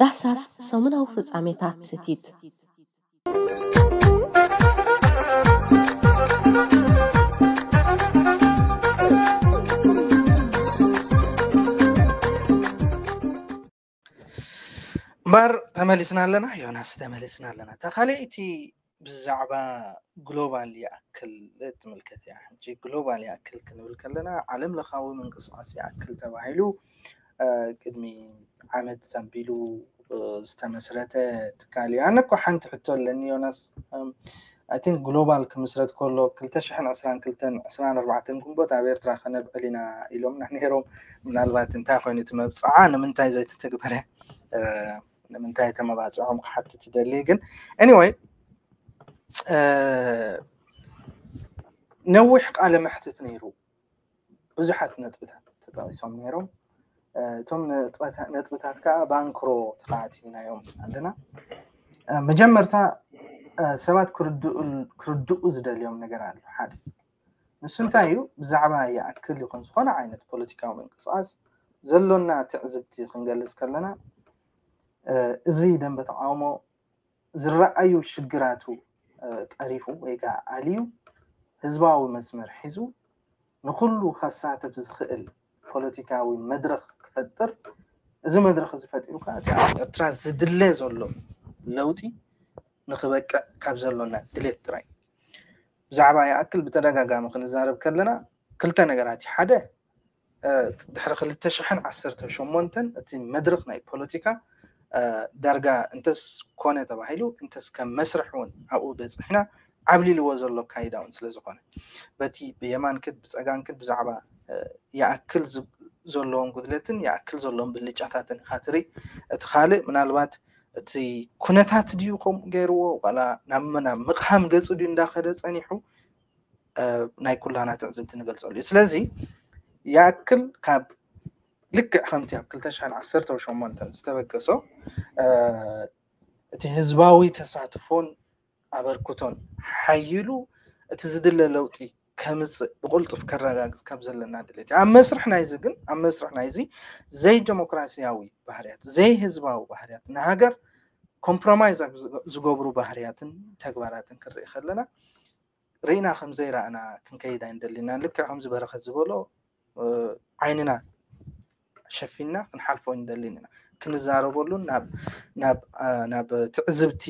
دهساس سامن او فز امیتات ستید. بار تمالي سنالنا يوناس تمالي سنالنا تخالي ايتي بزعبا غلوبال ياكل تملكت يا حجي غلوبال ياكل كنبل كلنا عالم لخاوي من قصاص ياكل تبايلو قدمي عمد سامبيلو استمسرت تكالي انا كحنت حتى لاني ناس اي ثينك جلوبال كمسرت كله كل تشحن اسران كلتن اسران اربعه تنكم بوت عبير ترى خنا بلينا اليوم نحن هيرو من البات إن خوين تم بصعان من تاي زي تتكبره من تاي تم بصعهم حتى تدليقن اني واي نوح قال محتت نيرو بزحت نتبتها تطاوي سوم نيرو እቶም ነጥብታት ከዓ ባንክሮ ተኸዓቲናዮም ኣለና መጀመርታ ሰባት ክርድኡ ዝደልዮም ነገር ኣሎ ሓደ ንሱ እንታይ እዩ ብዛዕባ ይኣክል ይኹን ዝኾነ ዓይነት ፖለቲካዊ ምንቅስቃስ ዘሎና ትዕዝብቲ ክንገልፅ ከለና እዚ ደንበ ተቃውሞ ዝረኣዩ ሽግራቱ ጠሪፉ ወይ ከዓ ኣልዩ ህዝባዊ መስመር ሒዙ ንኩሉ ከሳትፍ ዝኽእል ፖለቲካዊ መድረኽ ክፈጥር እዚ መድረክ እዚ ፈጢሩ ከዓ እቲ ኣብ ኤርትራ ዝድለ ዘሎ ለውጢ ንክበቅዕ ካብ ዘሎና ድሌት ጥራይ ብዛዕባ ይኣክል ብተደጋጋሚ ክንዛረብ ከለና ክልተ ነገራት እዩ ሓደ ድሕሪ 218 እቲ መድረክ ናይ ፖለቲካ ዳርጋ እንተስ ኮነ ተባሂሉ እንተስ ከም መስርሕ እውን ኣብኡ በፅሕና ዓብሊልዎ ዘሎ ካይዳ እውን ስለዝኮነ በቲ ብየማን ክድ ብፀጋም ክድ ብዛዕባ ይኣክል ዘለዎም ጉድለትን ይኣክል ዘለዎም ብልጫታትን ኢካ ትርኢ እቲ ካልእ ምናልባት እቲ ኩነታት ድዩ ከምኡ ገይርዎ ዋላ ናብ ናብ ምቕሃም ገፁ ድዩ እንዳኸደ ፀኒሑ ናይ ኩላና ትዕዝብቲ ንገልፀሉ እዩ ስለዚ ይኣክል ካብ ልክዕ ከምቲ ኣብ 218 ዝተበገሶ እቲ ህዝባዊ ተሳትፎን ኣበርክቶን ሓይሉ እቲ ዝድለ ለውጢ ከምፅእ ብቁልጡፍ ከረጋግፅ ካብ ዘለና ድሌት እዩ ኣብ መስርሕ ናይዚ ግን ኣብ መስርሕ ናይዚ ዘይ ዴሞክራሲያዊ ባህርያት ዘይ ህዝባዊ ባህርያት ንሃገር ኮምፕሮማይዝ ዝገብሩ ባህርያትን ተግባራትን ክንርኢ ከለና ርኢና ከምዘይረኣና ክንከይድ ኣይንደሊና ልክዕ ከምዚ በረከት ዝበሎ ዓይንና ሸፊና ክንሓልፎ ንደሊን ኢና ክንዛረበሉን ናብ ትዕዝብቲ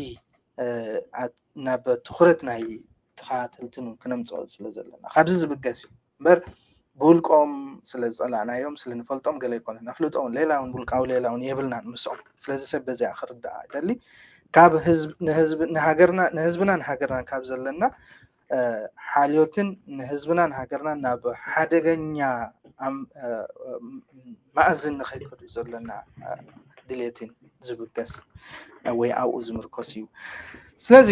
ናብ ትኩረት ናይ ተኸታተልትን ክነምፅኦ ስለ ዘለና ካብዚ ዝብገስ እዩ እምበር ብውልቆም ስለ ዝፀላእናዮም ስለንፈልጦም ገለ ይኮነን ኣፍልጦውን ሌላ እውን ውልቃዊ ሌላ እውን የብልናን ምስኦም ስለዚ ሰብ በዚኣ ክርዳእ ይደሊ ካብ ንሃገርና ንህዝብና ንሃገርና ካብ ዘለና ሓልዮትን ንህዝብና ንሃገርና ናብ ሓደገኛ ማእዝን ንኸይከዱ ዘለና ድሌትን ዝብገስ ወይ ኣብኡ ዝምርኮስ እዩ ስለዚ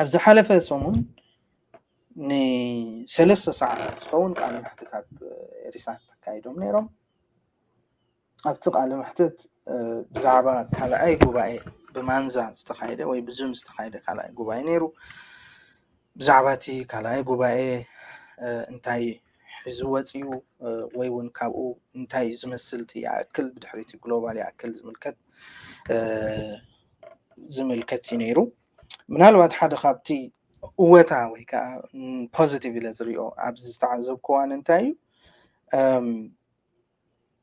ኣብ ዝሓለፈ ሰሙን ንሰለስተ ሰዓታት ዝኸውን ቃለ ማሕተት ኣብ ሪሳት ተካይዶም ነይሮም ኣብቲ ቃለ ማሕተት ብዛዕባ ካልኣይ ጉባኤ ብማንዛ ዝተካየደ ወይ ብዙም ዝተካየደ ካልኣይ ጉባኤ ነይሩ ብዛዕባ እቲ ካልኣይ ጉባኤ እንታይ ሒዙ ወፂኡ ወይ እውን ካብኡ እንታይ እዩ ዝመስል እቲ ይኣክል ብድሕሪቲ ግሎባል ይኣክል ዝምልከት ዝምልከት እዩ ነይሩ ምናልባት ሓደ ካብቲ እወታ ወይ ከዓ ፖዚቲቭ ኢለ ዝሪኦ ኣብዚ ዝተዓዘብኩ እዋን እንታይ እዩ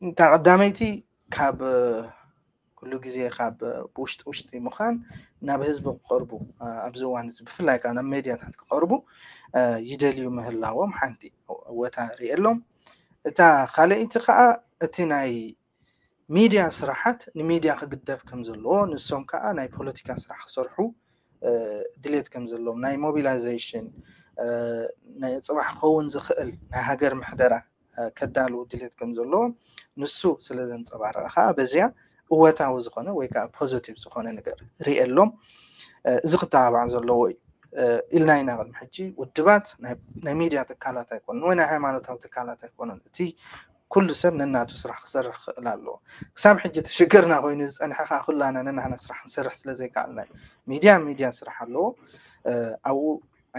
እንታ ቀዳመይቲ ካብ ኩሉ ግዜ ካብ ውሽጢ ውሽጢ ምዃን ናብ ህዝቢ ክቀርቡ ኣብዚ እዋን እዚ ብፍላይ ከዓ ናብ ሜድያታት ክቀርቡ ይደልዩ ምህላዎም ሓንቲ ወታ ርኢ ኣሎም እታ ካልአይቲ ከዓ እቲ ናይ ሚድያ ስራሓት ንሚድያ ክግደፍ ከም ዘለዎ ንሶም ከዓ ናይ ፖለቲካ ስራሕ ክሰርሑ ድሌት ከም ዘለዎም ናይ ሞቢላይዜሽን ፅባሕ ክኸውን ዝኽእል ናይ ሃገር ምሕደራ ከዳልኡ ድሌት ከም ዘለዎም ንሱ ስለ ዘንፀባረቐ ከዓ በዚያ እወታዊ ዝኮነ ወይ ከዓ ፖዘቲቭ ዝኮነ ነገር ሪኤሎም እዚ ክተባባዕ ዘለዎ እዩ ኢልና ኢና ቅድሚ ሕጂ ውድባት ናይ ሚድያ ትካላት ኣይኮኑን ወይ ናይ ሃይማኖታዊ ትካላት ኣይኮኑን እቲ ኩሉ ሰብ ነናቱ ስራሕ ክሰርሕ ክኽእል ኣለዎ ክሳብ ሕጂ ተሸገርና ኮይኑ ዝፀንሐ ከዓ ኩላና ነናና ስራሕ ክንሰርሕ ስለዘይከኣልና እዩ ሚድያ ሚድያ ስራሕ ኣለዎ ኣብኡ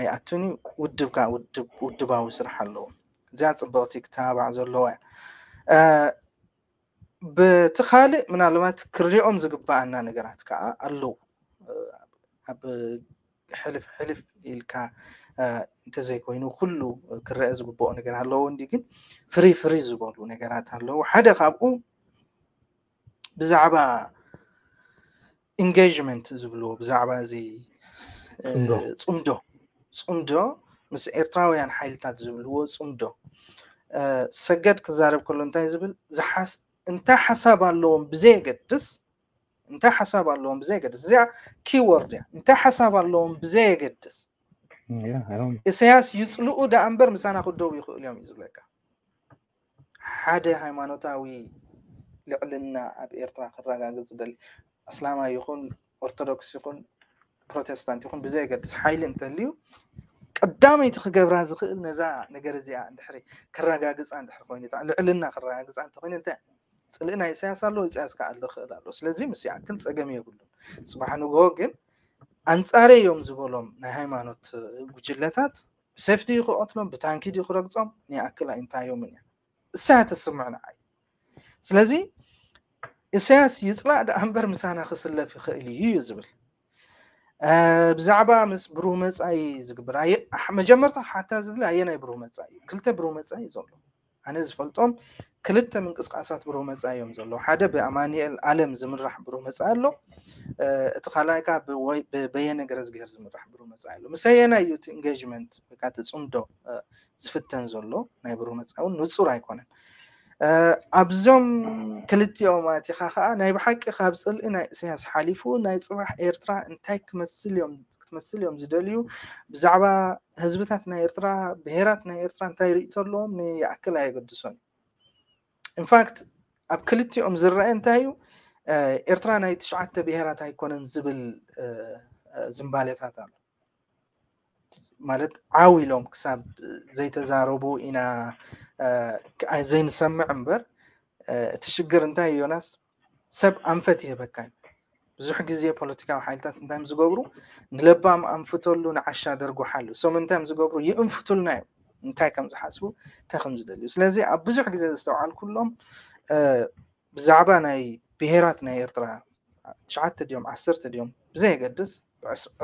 ኣይኣቱን እዩ ውድብ ከዓ ውድባዊ ስራሕ ኣለዎ እዚኣ ፅብቕቲ ክተባዕ ዘለዋ እያ ብቲ ካልእ ምናልባት ክሪኦም ዝግባአና ነገራት ከዓ ኣለዉ ኣብ ሕልፍ ሕልፍ ኢልካ እንተዘይ ኮይኑ ኩሉ ክረአ ዝግብኦ ነገር ኣለዎ እንዲ ግን ፍሪ ፍሪ ዝበሉ ነገራት ኣለዎ ሓደ ካብኡ ብዛዕባ ኢንጌጅመንት ዝብልዎ ብዛዕባ እዚ ፅምዶ ፅምዶ ምስ ኤርትራውያን ሓይልታት ዝብልዎ ፅምዶ ሰገድ ክዛረብ ከሎ እንታይ ዝብል እንታይ ሓሳብ ኣለዎም ብዘየገድስ እንታይ ሓሳብ ኣለዎም ብዘየገድስ እዚኣ ኪወርድ እያ እንታይ ሓሳብ ኣለዎም ብዘየገድስ إسياس يطلقوا دا أمبر مسانا خدو بيخو اليوم يزبلك حدا هاي ما نتاوي لعلنا بإرتراع خراجة قصد الأسلام يكون أرثوذكس يكون بروتستانت يكون بزيك حيل انت اليو قدامي تخقب رازق النزاع نقرزي عند حري كراجة قصد عند حري خويني تعال لعلنا خراجة قصد عند خويني تعال سلقنا إسياس الله إسياس كعلا خلال وسلزي مسيح كنت أقامي يقول سبحانه قوقل أنصاري يوم زبولهم نهاية ما نت جلتات سيفدي يخو أطلم بتانكي دي خرق زم نأكل أنت يوم من الساعة تسمعنا عاي سلزي إساس يطلع ده أمبر مسانا خسلة في خيلي يزبل أه بزعبة مس برومز أي زكبر أي مجمرت حتى زلا أي نا برومز أي كلته برومز أي زولهم أنا زفلتهم ክልተ ምንቅስቃሳት ብሩህ መፃኢ እዮም ዘለዎ ሓደ ብኣማኒኤል ኣለም ዝምራሕ ብሩህ መፃኢ ኣሎ እቲ ካልኣይ ከዓ በየነ ገረዝ ገር ዝምራሕ ብሩህ መፃኢ ኣሎ ምሰየና እዩ እቲ ኤንጌጅመንት ወይከዓ እቲ ፅምዶ ዝፍተን ዘሎ ናይ ብሩህ መፃኢ እውን ንፁር ኣይኮነን ኣብዞም ክልቲኦም ማለት ኢካ ከዓ ናይ ብሓቂ ካብ ፅልኢ ናይ እስያስ ሓሊፉ ናይ ፅባሕ ኤርትራ እንታይ ክመስል እዮም ክትመስል እዮም ዝደልዩ ብዛዕባ ህዝብታት ናይ ኤርትራ ብሄራት ናይ ኤርትራ እንታይ ርኢ ከለዎም ንኣክል ኣየገድሶን እዩ ኢንፋክት ኣብ ክልቲኦም ዝረአ እንታይ እዩ ኤርትራ ናይ ትሽዓተ ብሄራት ኣይኮነን ዝብል ዝምባሌታት ኣሎ ማለት ዓው ኢሎም ክሳብ ዘይተዛረቡ ኢና ዘይንሰምዕ እምበር እቲ ሽግር እንታይ እዮናስ ሰብ ኣንፈት ይህበካ እዩ ብዙሕ ግዜ ፖለቲካዊ ሓይልታት እንታይ ዝገብሩ ንለባም ኣንፍተሉ ንዓሻ ደርጉሓሉ ሶም እንታይ ዝገብሩ ይእንፍቱልና እዮም እንታይ ከም ዝሓስቡ እንታይ ከም ዝደልዩ ስለዚ ኣብ ብዙሕ ግዜ ዝተውዓል ኩሎም ብዛዕባ ናይ ብሄራት ናይ ኤርትራ ትሽዓተ ድዮም ዓሰርተ ድዮም ብዘየገድስ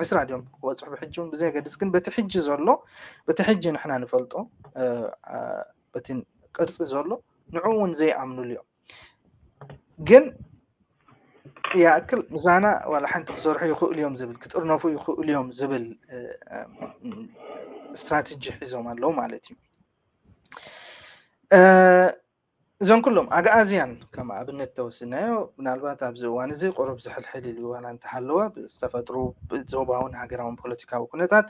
ዕስራ ድዮም ክበፅሑ ብሕጂ እውን ብዘየገድስ ግን በቲ ሕጂ ዘሎ በቲ ሕጂ ንሕና ንፈልጦ በቲ ቅርፂ ዘሎ ንዑ እውን ዘይኣምኑሉ እዮም ግን ያእክል ምዛና ዋላ ሓንቲ ክሰርሑ ይኽእል እዮም ዝብል ክጥርነፉ ይኽእል እዮም ዝብል ስትራቴጂ ሒዞም ኣለዉ ማለት እዩ እዞም ኩሎም ኣግኣዝያን ከም ኣብነት ተወስድናዮ ምናልባት ኣብዚ እዋን እዚ ቁሩብ ዝሕልሕል ኢሉ ዋላ እንተሃለወ ዝተፈጥሩ ዞባውን ሃገራውን ፖለቲካዊ ኩነታት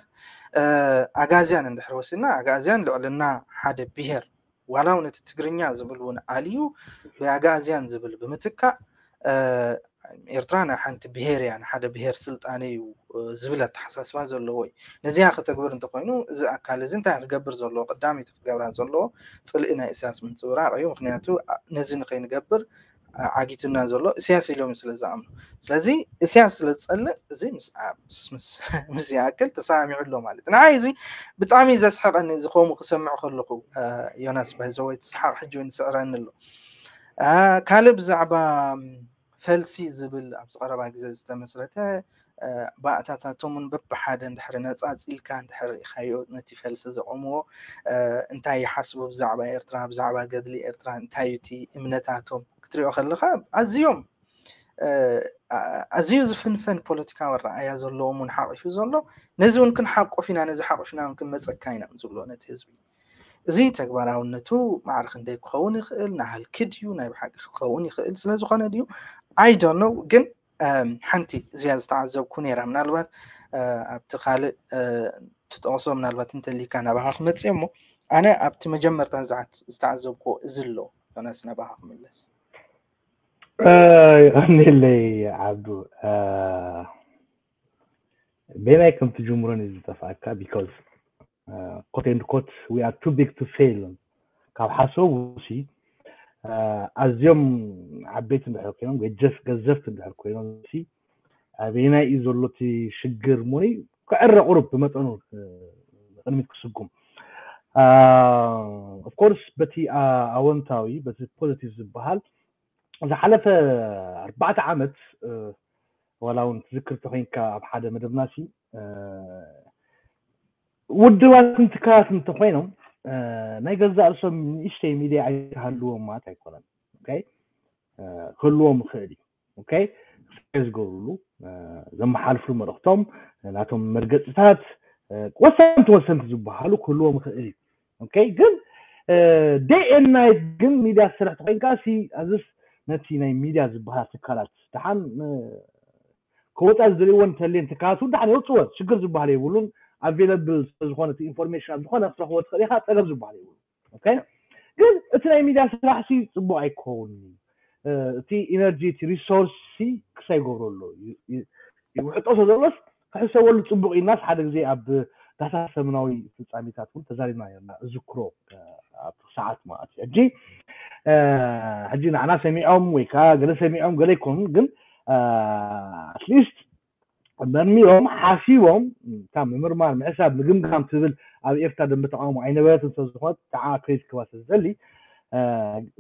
ኣጋዝያን እንድሕር ወሲድና ኣጋዝያን ልዕልና ሓደ ብሄር ዋላ እውን እቲ ትግርኛ ዝብል እውን ኣልዩ ብኣጋዝያን ዝብል ብምትካእ ኤርትራና ሓንቲ ብሄር እያ ሓደ ብሄር ስልጣነ እዩ ዝብል ኣተሓሳስባ ዘለዎ እዩ ነዚኣ ክተግብር እንተኮይኑ እዚ ኣካል እዚ እንታይ ክገብር ዘለዎ ቅዳሚት ክገብራ ዘለዎ ፅልኢ ናይ እስያስ ምንፅብራቕ እዩ ምክንያቱ ነዚ ንከይንገብር ዓጊቱና ዘሎ እስያስ ኢሎም ስለ ዝኣምኑ ስለዚ እስያስ ስለ ዝፀልእ እዚ ምስ ይኣክል ተሰሚዑ ኣሎ ማለት ንዓይ እዚ ብጣዕሚ ዘስሕቀኒ ዝከምኡ ክሰምዑ ከለኹ ዮናስ ባይዘወይ ትስሓቅ ሕጂ ንስዕረኒ ኣሎ ካልእ ብዛዕባ ፈልሲ ዝብል ኣብ ዝቐረባ ግዜ ዝተመስረተ ባእታታቶምን በብሓደ እንድሕሪ ነፃፂልካ እንድሕር ርኢካዮ ነቲ ፈልሲ ዘቐምዎ እንታይ ይሓስቡ ብዛዕባ ኤርትራ ብዛዕባ ገድሊ ኤርትራ እንታይ እዩ እቲ እምነታቶም ክትሪኦ ከለካ ኣዝዮም ኣዝዩ ዝፍንፈን ፖለቲካዊ ኣረኣያ ዘለዎም እውን ሓቂፉ ዘሎ ነዚ እውን ክንሓቆፍ ኢና ነዚ ሓቁፍና እውን ክንመፀካ ኢና ዝብሎ ነቲ ህዝቢ እዚ ተግባራውነቱ ማዕርክ እንደይ ክኸውን ይኽእል ናሃልክድ እዩ ናይ ብሓቂ ክኸውን ይኽእል ስለዝኮነ ድዩ ኣይዶኖ ግን ሓንቲ እዚኣ ዝተዓዘብኩ ነይራ ምናልባት ኣብቲ ካልእ ትጠቕሶ ምናልባት እንተልካ ናባኻ ክመፅእ እሞ ኣነ ኣብቲ መጀመርታ ዝተዓዘብኮ እዚ ኣሎ ዮናስ ናባኻ ክምለስ ቀኒለይ ዓብዱ ብናይ ከምቲ ጅምሮን እዩ ዝጠፋእካ ቢካዝ ኮት ኤንድ ኮት ዊ ኣር ቱ ቢግ ቱ ፌል ካብ ሓሶብ ውሲ آه، ازيوم عبيت بحر كينوم قجف قزفت بحر كينوم سي ابينا آه، ايزولوتي شجر موني كعر قرب بمتانو آه، انمي كسكم اوف كورس بتي اونتاوي بس بوزيتيف بحال اذا حلف اربعة عامت ولو نتذكر تخين كاب حدا مدبناسي ودي واسم تكاسم ናይ ገዛ ርሶም ንእሽተይ ሚድያ ዓይነት ማለት ኣይኮነን ክህልዎም ይክእል እዩ ዝገብርሉ ዘመሓልፍሉ መልእክቶም ናቶም መርገፅታት ወሰንቲ ወሰንቲ ዝበሃሉ ክህልዎም ይክእል እዩ ግን ደይ ኤን ግን ሚድያ ዝስርሕቲ ኮይንካ ሲ ኣዝስ ነቲ ናይ ሚድያ ዝበሃል ትካላት ድሓን ክወፃ ዝደልይዎን ተልየን ትካላት እውን ድሓን የውፅዎን ሽግር ዝበሃል የብሉን available ዝኾነ ኢንፎርሜሽን ኣብ ዝኾነ ክትረክቦ ትኽእል ኢካ ፀገም ዝበሃል የብሉ ግን እቲ ናይ ሚድያ ስራሕ ፅቡቅ ኣይክኸውን እቲ ኢነርጂ እቲ ሪሶርሲ ክሳይ ገብረሎ ውሕጦ ሰ ዘሎስ ክሕሰበሉ ፅቡቅ ኢልናስ ሓደ ግዜ ኣብ ዳታ ሰሙናዊ ፍፃሜታት እውን ተዛሪብና ነርና እዝክሮ ኣብ ሰዓት ማለት እዩ ሕጂ ሕጂ ንዓና ሰሚዖም ወይ ከዓ ገለ ሰሚዖም ገለ ይኮኑ ግን ኣትሊስት مرميهم حاشيهم تام مرمار مع حساب لقم قام تزل على افتاد متعام عين بيت تزخوت تاع كريس كواس زلي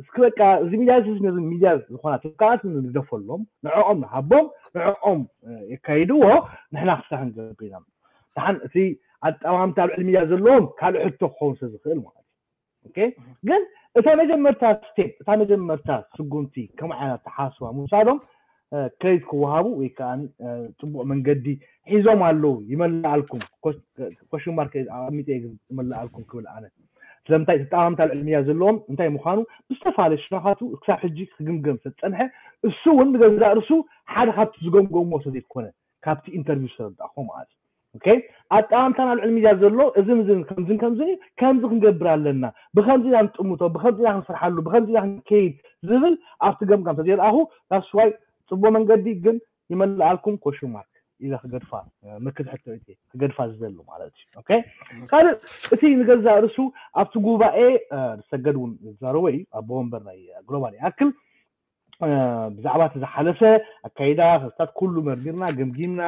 سكوكا زميا زميا زميا زخونا تقات من دفولهم نعوم نحبهم نعوم يكيدوه نحن خصنا نقبلنا تحن في الطوام تاع العلمية زلهم قال حتى خون زخيل اوكي قال اذا ما جمرتها ستيب اذا ما جمرتها سكونتي كم على تحاسوا مصادهم كريد كوهابو ويكان تبو من قدي حيزو مالو يملع لكم كوشو مارك عميت يملع لكم كل انا لم تاي تتعلم تاع العلمية زلوم انتاي مخانو بستفال الشراحاتو كساح حجي قمقم ستنحي السو وان بقى زلع رسو حال خط زقوم قوم موسو ديت كونه كابتي انترويو سرد اخو معاز اوكي اتعلم تاع العلمية زلو ازم زم كم زم كم زني كم زم قبرا لنا بخم زي عم تقمتو بخم زي عم فرحلو بخم زي عم كيد زفل افتقم قم تدير اهو that's why ፅቡቅ መንገዲ ግን ይመልዓልኩም ኮሽማት ኢለ ክገድፋ ምልክት ሕቶ እቲ ክገድፋ ዝደሊ ማለት እዩ ኦኬ ካልእ እቲ ንገዛእ ርእሱ ኣብቲ ጉባኤ ሰገድ እውን ዝዛረበ እዩ ኣብ ወንበር ናይ ግሎባል ይኣክል ብዛዕባ እቲ ዝሓለፈ ኣካይዳ ክስታት ኩሉ መርሚርና ገምጊምና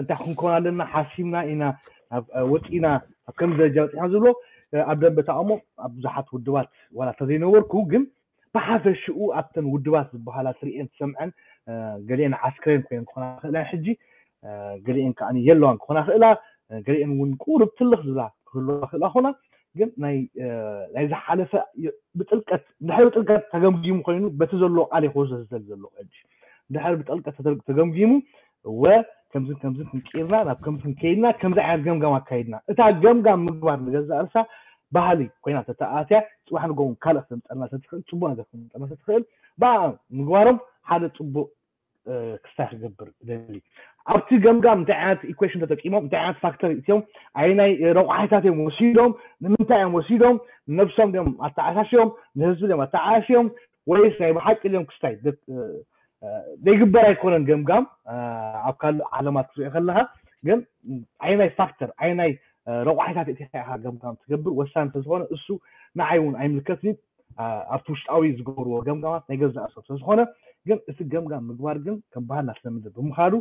እንታይ ክንከውን ኣለና ሓሲብና ኢና ወፂና ኣብ ከም ደረጃ በፂሕና ዝብሎ ኣብ ደንበ ተቃሞ ኣብ ብዙሓት ውድባት ዋላ ተዘይነበርኩ ግን ብሓፈሽኡ ኣብተን ውድባት ዝበሃላ ትሪኤን ትሰምዐን قال لي ان عسكريم كاين كون لا حجي قال لي ان كان يلون كون لا قال لي ان ونكور بتلخ زلا كل لا هنا قال ناي لا زحالف بتلقت دحال بتلقت تقام جيمو خلينا بتزلو علي خوز زلزلو حجي دحال بتلقت تقام جيمو و كم زين كم زين كيرنا راب كم زين كيرنا كم زين عرض جمجمة كيرنا إتاع جمجمة مقبرة جزء أرسا بحالي كينا تتأتى سواء نقول كلا سنت أنا سنتخل تبون أنا سنتخل بع مقبرم حد تبو كستاه قبر ذلك أبتي قم قم دعات إيكويشن تدك إمام دعات فاكتر إتيوم عيني روعة تاتي موسيدهم نمتعي موسيدهم نفسهم ديهم أتعاشيهم نفسهم ديهم أتعاشيهم ويس عيب حاك إليهم كستاه دي قبرا يكونن قم قم أو كان علامات سوئة خلها قم عيني فاكتر عيني روعة تاتي إتيها قم قم تقبر وسان تزغون أسو نعيون عيني الكثير ኣብቲ ውሽጣዊ ዝገብርዎ ገምጋማት ናይ ገዛ ኣሰብ ስለዝኮነ ግን እቲ ገምጋም ምግባር ግን ከም ባህልና ስለምድር ብምካዱ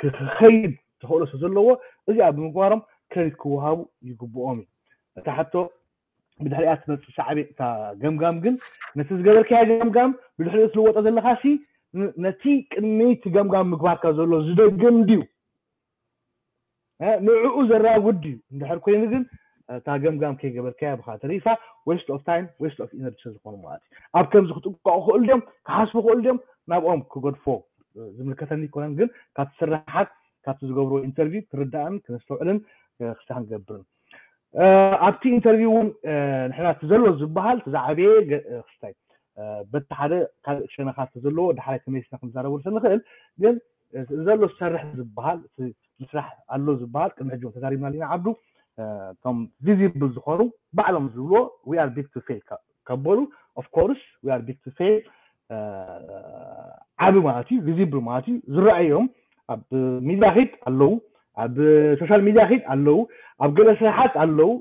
ክኸይድ ዝኽእሎ ስለ ዘለዎ እዚኣ ብምግባሮም ክሬዲት ክወሃቡ ይግብኦም እዩ እታ ሓቶ ብድሕሪኣ ትመፅእ ሳዕቤ እታ ገምጋም ግን ነቲ ዝገበርካያ ገምጋም ብድሕሪኡ ትልወጦ ዘለካ ሲ ነቲ ቅድሚት ገምጋም ምግባርካ ዘሎ ዝደግም ድዩ ንዕኡ ዘራጉድ እዩ እንድሕር ኮይኑ ግን እታ ገምጋም ከይገበርካያ ብካ ተሪፋ ዌስት ኦፍ ታይም ዌስት ኦፍ ኢነርጂ ዝኾኑ ማለት እዩ ኣብ ከም ዝክጥቅዑ ክእሉ ድዮም ክሓስቡ ክእሉ ድዮም ናብኦም ክገድፎ ዝምልከተኒ ይኮነን ግን ካብቲ ስራሓት ካብቲ ዝገብሮ ኢንተርቪው ክርዳእን ክነስተውዕልን ክስታ ክንገብርን ኣብቲ ኢንተርቪው እውን ንሕና ዘሎ ዝበሃል ትዛዕበየ ክስታይ በቲ ሓደ ካልእ ሸነኻት ዘለዎ ዳሕራይ ከመይስና ክንዛረበሉ ንኽእል ግን ዘሎ ዝሰርሕ ዝበሃል ምስራሕ ኣሎ ዝበሃል ቅድሚ ሕጂ ተዛሪብና ሊና ዓብዱ تم فيزيبل زخارو بعلى مزولو وي ار بيك تو فيل كبولو اوف كورس وي ار بيك تو فيل عابي ماتي فيزيبل ماتي زرعيهم اب ميداهيت الو اب سوشيال ميديا خيت الو اب قله ساحات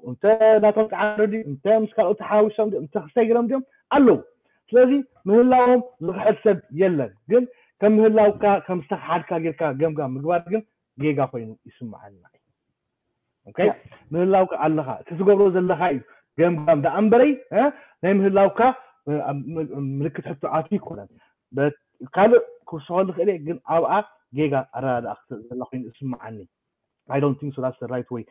انت لا تتعرض انت مش قالو تحاوش انت انستغرام ديهم الو سلازي من لاهم الحساب يلا قل كم هلاو كم استحاد كا غير كا جام جام مقبار قل جيجا فين يسمع لنا ኦኬ ምህላውካ ኣለኻ እቲ ዝገብሮ ዘለካ እዩ ገምጋም ዳኣ እምበረይ ናይ ምህላውካ ምልክት ሕቶ ኣት ይኮነን ካልእ ክውስኸሉ ክእል እየ ግን ኣብኣ ጌጋ ኣረዳድኣ ዘላ ኮይኑ እስማዓኒ ኣይ ዶንት ቲንክ ሶ ራይት ወይ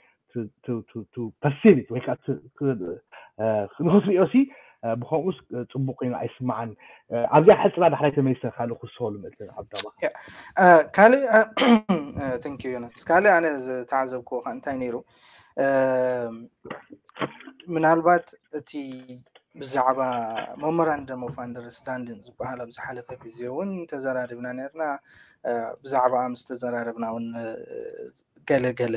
ፐርሲቭ ወይ ከዓ ንክትሪኦ ሲ ብከምኡስ ፅቡቅ ኮይኑ ኣይስማዓን ኣብዚኣ ሓፂራ ዳሕራይ ተመይሰካ ንክስሉ ምእልቲ ሓብዳማ ካልእ ንክ ዮናስ ካልእ ኣነ ዝተዓዘብክዎ ከ እንታይ ነይሩ ምናልባት እቲ ብዛዕባ መሞራንደም ኦፍ ኣንደርስታንድን ዝበሃል ኣብ ዝሓለፈ ግዜ እውን ተዘራሪብና ነርና ብዛዕባ ምስ ተዘራርብና እውን ገለገለ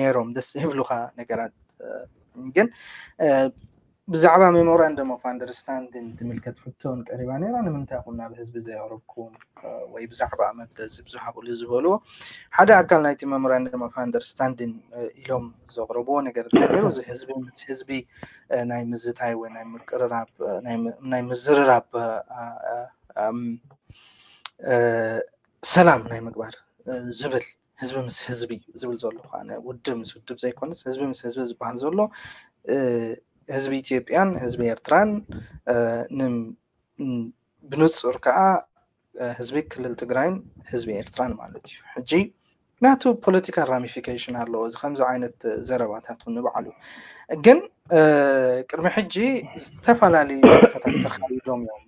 ነይሮም ደስ ይብሉካ ነገራት ግን ብዛዕባ ሜሞራንደም ኦፍ አንደርስታንዲንግ ትምልከ ትሕቶን ቀሪባ ነራ ንምንታይ ኩና ብህዝቢ ዘየቅርብኩም ወይ ብዛዕባ መግለፂ ብዝሃብሉ ዝበልዎ ሓደ ኣካል ናይቲ ሜሞራንደም ኦፍ አንደርስታንዲንግ ኢሎም ዘቕርብዎ ነገር እንተገይሩ እዚ ህዝቢ ምስ ህዝቢ ናይ ምዝታይ ወይ ናይ ምቅርራብ ናይ ምዝርራብ ሰላም ናይ ምግባር ዝብል ህዝቢ ምስ ህዝቢ ዝብል ዘሎ ከዓ ውድብ ምስ ውድብ ዘይኮነስ ህዝቢ ምስ ህዝቢ ዝበሃል ዘሎ ህዝቢ ኢትዮጵያን ህዝቢ ኤርትራን ብንፁር ከዓ ህዝቢ ክልል ትግራይን ህዝቢ ኤርትራን ማለት እዩ ሕጂ ናቱ ፖለቲካል ራሚፊኬሽን ኣለዎ እዚ ከምዚ ዓይነት ዘረባታት ንባዕሉ ግን ቅድሚ ሕጂ ዝተፈላለዩ መጥፈታት ተካይዶም እዮም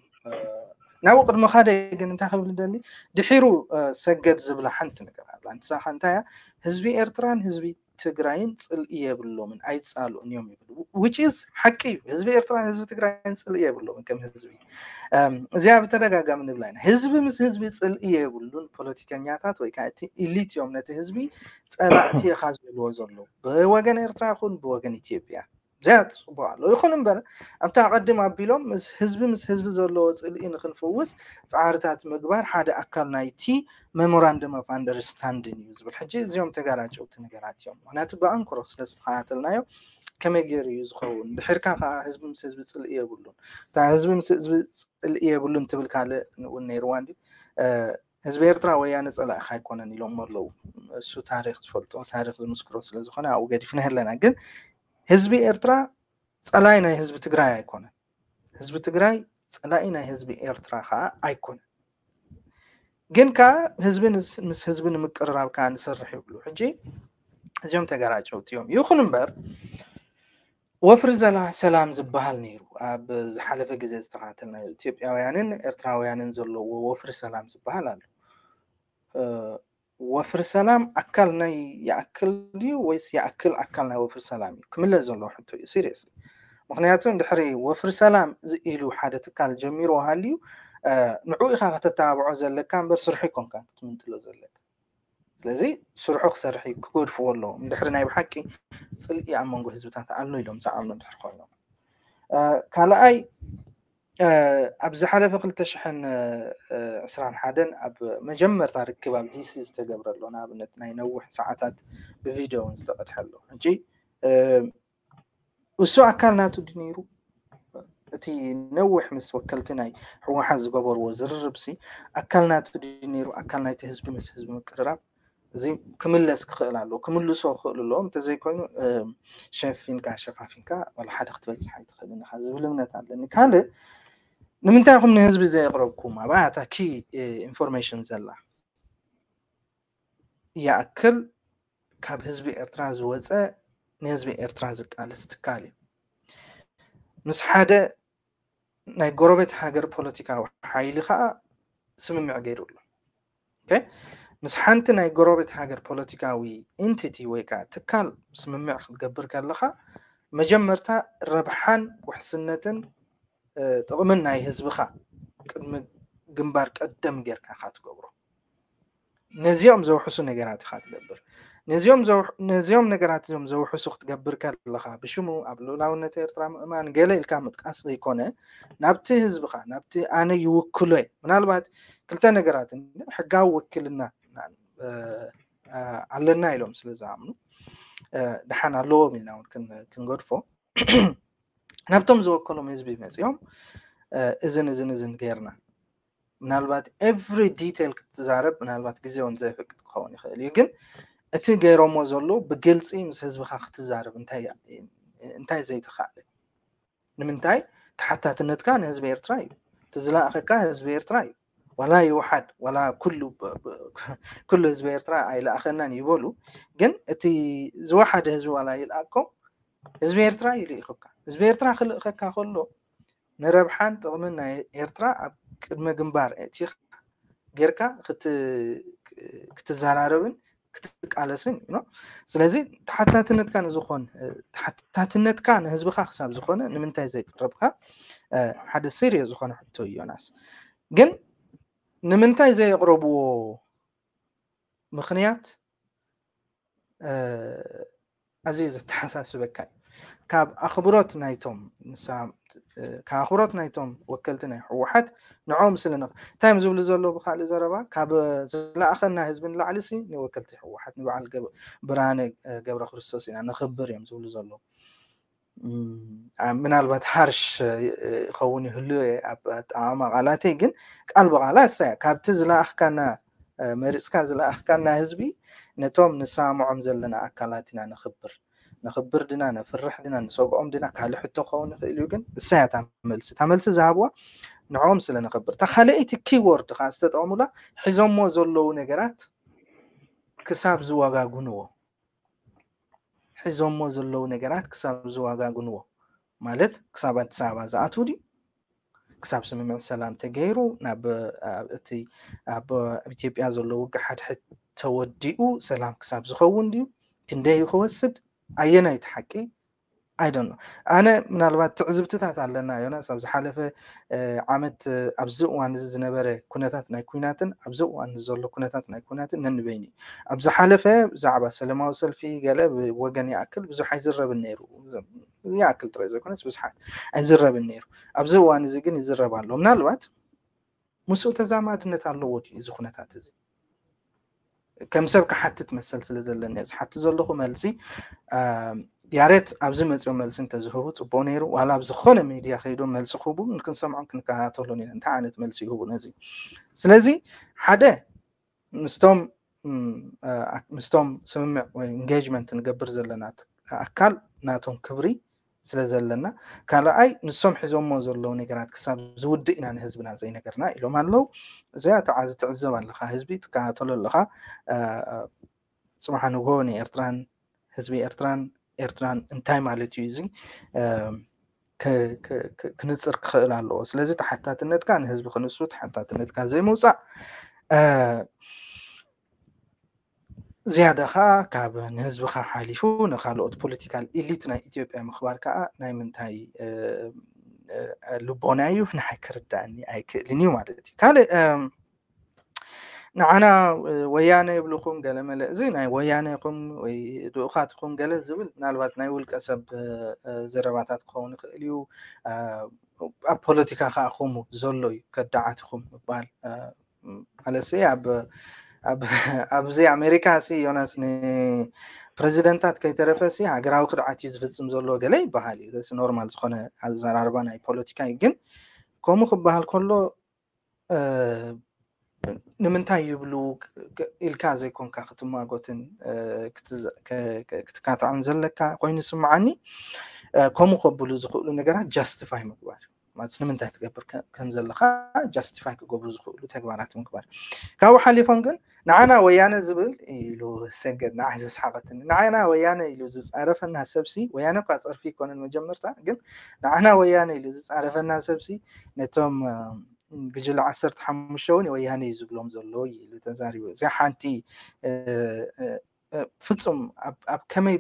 ናብኡ ቅድሚ ካደይ ግን እንታይ ክብል ደሊ ድሒሩ ሰገድ ዝብላ ሓንቲ ነገር ኣላ ንሳ እንታይ እያ ህዝቢ ኤርትራን ህዝቢ ትግራይን ፅልኢ የብሎምን ኣይፃልኡን እዮም ይብል ዊች ኢዝ ሓቂ እዩ ህዝቢ ኤርትራን ህዝቢ ትግራይን ፅልኢ የብሎምን ከም ህዝቢ እዚኣ ብተደጋጋሚ ንብላ ኢና ህዝቢ ምስ ህዝቢ ፅልኢ የብሉን ፖለቲከኛታት ወይ ከዓ እቲ ኢሊት እዮም ነቲ ህዝቢ ፀላእቲ ኢኻ ዝበልዎ ዘሎ ብወገን ኤርትራ ይኹን ብወገን ኢትዮጵያ زاد صباح لو يخون مبر أبتاع قدم أبيلهم مس حزب مس حزب زولوز اللي إن خنفوس تعارضات مقبر هذا أكل نايتي ميموراندوم أوف أندرستاندينج يوز بالحجي زيوم تجارات أو تنجارات يوم أنا تبع أنكر أصلاً استحيات النايو كم يجري يوز خون بحركة حزب مس حزب اللي يقولون تاع حزب مس حزب اللي يقولون تبل كالة والنيرواندي حزب إرترا ويانا سألا خايف كونا نيلوم مرلو سو تاريخ فلتو تاريخ المسكروس لزخنا أو قريفنا هلا نعجل ህዝቢ ኤርትራ ፀላኢ ናይ ህዝቢ ትግራይ ኣይኮነን ህዝቢ ትግራይ ፀላኢ ናይ ህዝቢ ኤርትራ ከዓ ኣይኮነን ግን ከዓ ህዝቢ ምስ ህዝቢ ንምቅርራብ ከዓ ንሰርሕ ይብሉ ሕጂ እዚኦም ተጋራጨውቲ እዮም ይኹን እምበር ወፍሪ ሰላም ዝበሃል ነይሩ ኣብ ዝሓለፈ ግዜ ዝተካተልናዮ ኢትዮጵያውያንን ኤርትራውያንን ዘለዎ ወፍሪ ሰላም ዝበሃል ኣሎ وفر سلام أكلنا يأكلني ويس يأكل أكلنا وفر سلامي كم لازم لو حتى يصير يصير دحري وفر سلام زيلو حادة كان جميل وهاليو نعوي خان تتابع زلك كان بس رح يكون كان من تلا زلك لذي سرح خسر رح يكبر فولو من دحري نايب حكي صل يا عمون جهز يوم تعمل دحر قلنا كلا أي ኣብ ዝሓለፈ ክልተ ሽሕን ዕስራን ሓደን ኣብ መጀመርታ ርክብ ኣብ ዲሲ ዝተገብረ ኣሎ ንኣብነት ናይ ነዊሕ ሰዓታት ብቪድዮ እውን ዝተቐድሐ ኣሎ ሕጂ እሱ ኣካል ናቱ ድ ነይሩ እቲ ነዊሕ ምስ ወከልቲ ናይ ሕወሓት ዝገበርዎ ዝርርብሲ ኣካል ናቱ ድ ነይሩ ኣካል ናይቲ ህዝቢ ምስ ህዝቢ ምቅርራብ እዚ ክምለስ ክኽእል ኣለዎ ክምልሶ ክኽእል ኣለዎ እንተዘይኮይኑ ሸፊንካ ሸፋፊንካ ወላ ሓደ ክትበፅሓ ኣይትኽእልን ኢኻ ዝብል እምነት ኣለኒ ካልእ نمنتها خم نهز بزي قرب كوما بقى تاكي انفورميشن زلا ياكل كاب هزبي ارتراز وزا نهزبي ارتراز قالست كالي مس حدا ناي قربت هاجر بوليتيكا وحايلي خا سمم يعقير الله اوكي مس حانت ناي قربت هاجر بوليتيكا وي انتيتي ويكا تكال سمم يعقبر كالخا مجمرتا ربحان وحسنة ጥቕሚ ናይ ህዝብኻ ቅድሚ ግንባር ቀደም ጌርካ ኢኻ ትገብሮ ነዚኦም ዘውሕሱ ነገራት ኢኻ ትገብር ነዚኦም ነገራት እዚኦም ዘውሕሱ ክትገብር ከለካ ብሽሙ ኣብ ልኡላውነት ኤርትራ ምእማን ገለ ኢልካ ምጥቃስ ዘይኮነ ናብቲ ህዝብካ ናብቲ ኣነ ይውክሎ ምናልባት ክልተ ነገራት ሕጋዊ ውክልና ኣለና ኢሎም ስለዝኣምኑ ድሓን ኣለዎም ኢልና እውን ክንገድፎ ናብቶም ዝወከሎም ህዝቢ መፂኦም እዝን እዝን እዝን ገይርና ምናልባት ኤቭሪ ዲቴይል ክትዛረብ ምናልባት ግዜውን ዘይፍቅድ ክኸውን ይኽእል እዩ ግን እቲ ገይሮሞ ዘሎ ብግልፂ ምስ ህዝብካ ክትዛረብ እንታይ ዘይተካእለ ንምንታይ ተሓታትነትካ ንህዝቢ ኤርትራ እዩ እቲ ዝለኣኸካ ህዝቢ ኤርትራ እዩ ዋላ ይውሓድ ዋላ ኩሉ ህዝቢ ኤርትራ ኣይለኣኸናን ይበሉ ግን እቲ ዝወሓደ ህዝቢ ዋላ ይልኣክኩም ህዝቢ ኤርትራ ይልኢኹካ ህዝቢ ኤርትራ ክልእኸካ ከሎ ንረብሓን ጥቕምን ናይ ኤርትራ ኣብ ቅድመ ግንባር እቲኻ ጌርካ ክትዘራረብን ክትቃለስን እዩ ስለዚ ተሓታትነትካ ንዝኾን ተሓታትነትካ ንህዝብካ ክሳብ ዝኮነ ንምንታይ ዘይቅርብካ ሓደ ስርዮ ዝኮነ ሕቶ እዮናስ ግን ንምንታይ ዘየቕረብዎ ምክንያት ኣዝዩ ዘተሓሳስበካ እዩ كاب اخبروت نايتوم نسا كاب اخبروت نايتوم وكلتنا حوحت نعوم سلنا تايم زبل زلو بخال زربا كاب زلا اخنا حزبن لعلسي ني وكلت حوحت نبعل براني قبر خرسوس انا نخبر يم زبل زلو من البت هرش خوني هلو اب اتعام غلاتي جن قلب غلاس كاب تزلا اخكنا مرسكا زلا اخكنا حزبي نتوم نسامعم زلنا اكلاتنا نخبر ነኽብር ድና ነፍርሕ ድና ንሰብዖም ድና ካልእ ሕቶ ክኸውን ንኽእል እዩ ግን እሳ እያ እታ መልሲ እታ መልሲ ዝሃብዋ ንዕኦም ስለ ነኽብር እታ ካልአይቲ ኪወርድ ከዓ ዝተጠቐሙላ ሒዞሞ ዘለዉ ነገራት ክሳብ ዝወጋግንዎ ሒዞሞ ዘለዉ ነገራት ክሳብ ዝወጋግንዎ ማለት ክሳብ ኣዲስ ኣበባ ዝኣትው ድዩ ክሳብ ስምምዕ ሰላም ተገይሩ ናብ እቲ ኣብ ኢትዮጵያ ዘሎ ውጊ ሓድሕድ ተወዲኡ ሰላም ክሳብ ዝኸውን ድዩ ክንደይ ይክወስድ ኣየናይቲ ሓቂ ኣይደኖ ኣነ ምናልባት ትዕዝብትታት ኣለና ዮናስ ኣብ ዝሓለፈ ዓመት ኣብዚ እዋን ዝነበረ ኩነታት ናይ ኩናትን ኣብዚ እዋን ዘሎ ኩነታት ናይ ኩናትን ነንበይኒ እዩ ኣብ ዝሓለፈ ብዛዕባ ሰለማዊ ሰልፊ ገለ ብወገን ይኣክል ብዙሕ ኣይዝረብን ነይሩ ይኣክል ጥራይ ዘይኮነስ ብዙሓት ኣይዝረብን ነይሩ ኣብዚ እዋን እዚ ግን ይዝረብ ኣሎ ምናልባት ምስኡ ተዛማድነት ኣለዎ እዩ እዚ ኩነታት እዚ كم سبك حتى تمثل سلزل الناس حتى زلخو ملسي يا ريت ابزي مزيو ملس انت زهو تبونير ولا بزخونه ميديا خيدو ملس خوبو ممكن سمعون كن كاتولوني انت عانت ملس يهو نزي سلازي حدا مستوم مستوم سمع انجيجمنت نقبر زلنا اكال ناتون كبري سلا زلنا كان رأي نسوم حزوم ما زلوا نجرات كسب زود إن عن حزبنا زي نجرنا إلو ما لو زي تعز تعزوا على خا حزبي تكان طلوا لخا آه سبحانه هو إرتران إرتران إن تايم على تيزي كنصر خلال الله سلا تحتات النت كان حزب تحتات النت زي موسى ዝያዳ ከዓ ካብ ንህዝብካ ሓሊፉ ንካልኦት ፖለቲካል ኢሊት ናይ ኢትዮጵያ ምክባር ከዓ ናይ ምንታይ ልቦና እዩ ንሓይ ክርዳእኒ ኣይክእልን እዩ ማለት እዩ ካልእ ንዓና ወያነ የብልኩም ገለ መለእ እዚ ናይ ወያነ ይኹም ወይ ድኡካት ይኹም ገለ ዝብል ምናልባት ናይ ውልቀ ሰብ ዘረባታት ክኸውን ይኽእል እዩ ኣብ ፖለቲካ ከዓ ከምኡ ዘሎ እዩ ከዳዓትኩም ምባል ኣለሲ ኣብ ኣብዚ ኣሜሪካ ሲ ዮናስ ንፕረዚደንታት ከይተረፈ ሲ ሃገራዊ ክድዓት እዩ ዝፍፅም ዘሎ ገለ ይበሃል እዩ ስ ኖርማል ዝኮነ ኣዘራርባ ናይ ፖለቲካ እዩ ግን ከምኡ ክበሃል ከሎ ንምንታይ ይብሉ ኢልካ ዘይኮንካ ክትማጎትን ክትካትዕን ዘለካ ኮይኑ ስምዓኒ ከምኡ ከብሉ ዝኽእሉ ነገራት ጃስቲፋይ ምግባር እዩ ማለት ንምንታይ ትገብር ከም ዘለካ ጃስቲፋይ ክገብሩ ዝኽእሉ ተግባራት ምግባር ካብኡ ሓሊፎም ግን ንዓና ወያነ ዝብል ኢሉ ሰገድ ንዓይ ዘስሓቐትኒ ንዓና ወያነ ኢሉ ዝፃረፈና ሰብሲ ወያነ እኳ ፀርፊ ይኮነን መጀመርታ ግን ንዓና ወያነ ኢሉ ዝፃረፈና ሰብሲ ነቶም ግጅል ዓሰርተ ሓሙሽተ እውን ወያነ እዩ ዝብሎም ዘሎ ኢሉ ተዛሪቡ እዚ ሓንቲ ፍፁም ኣብ ከመይ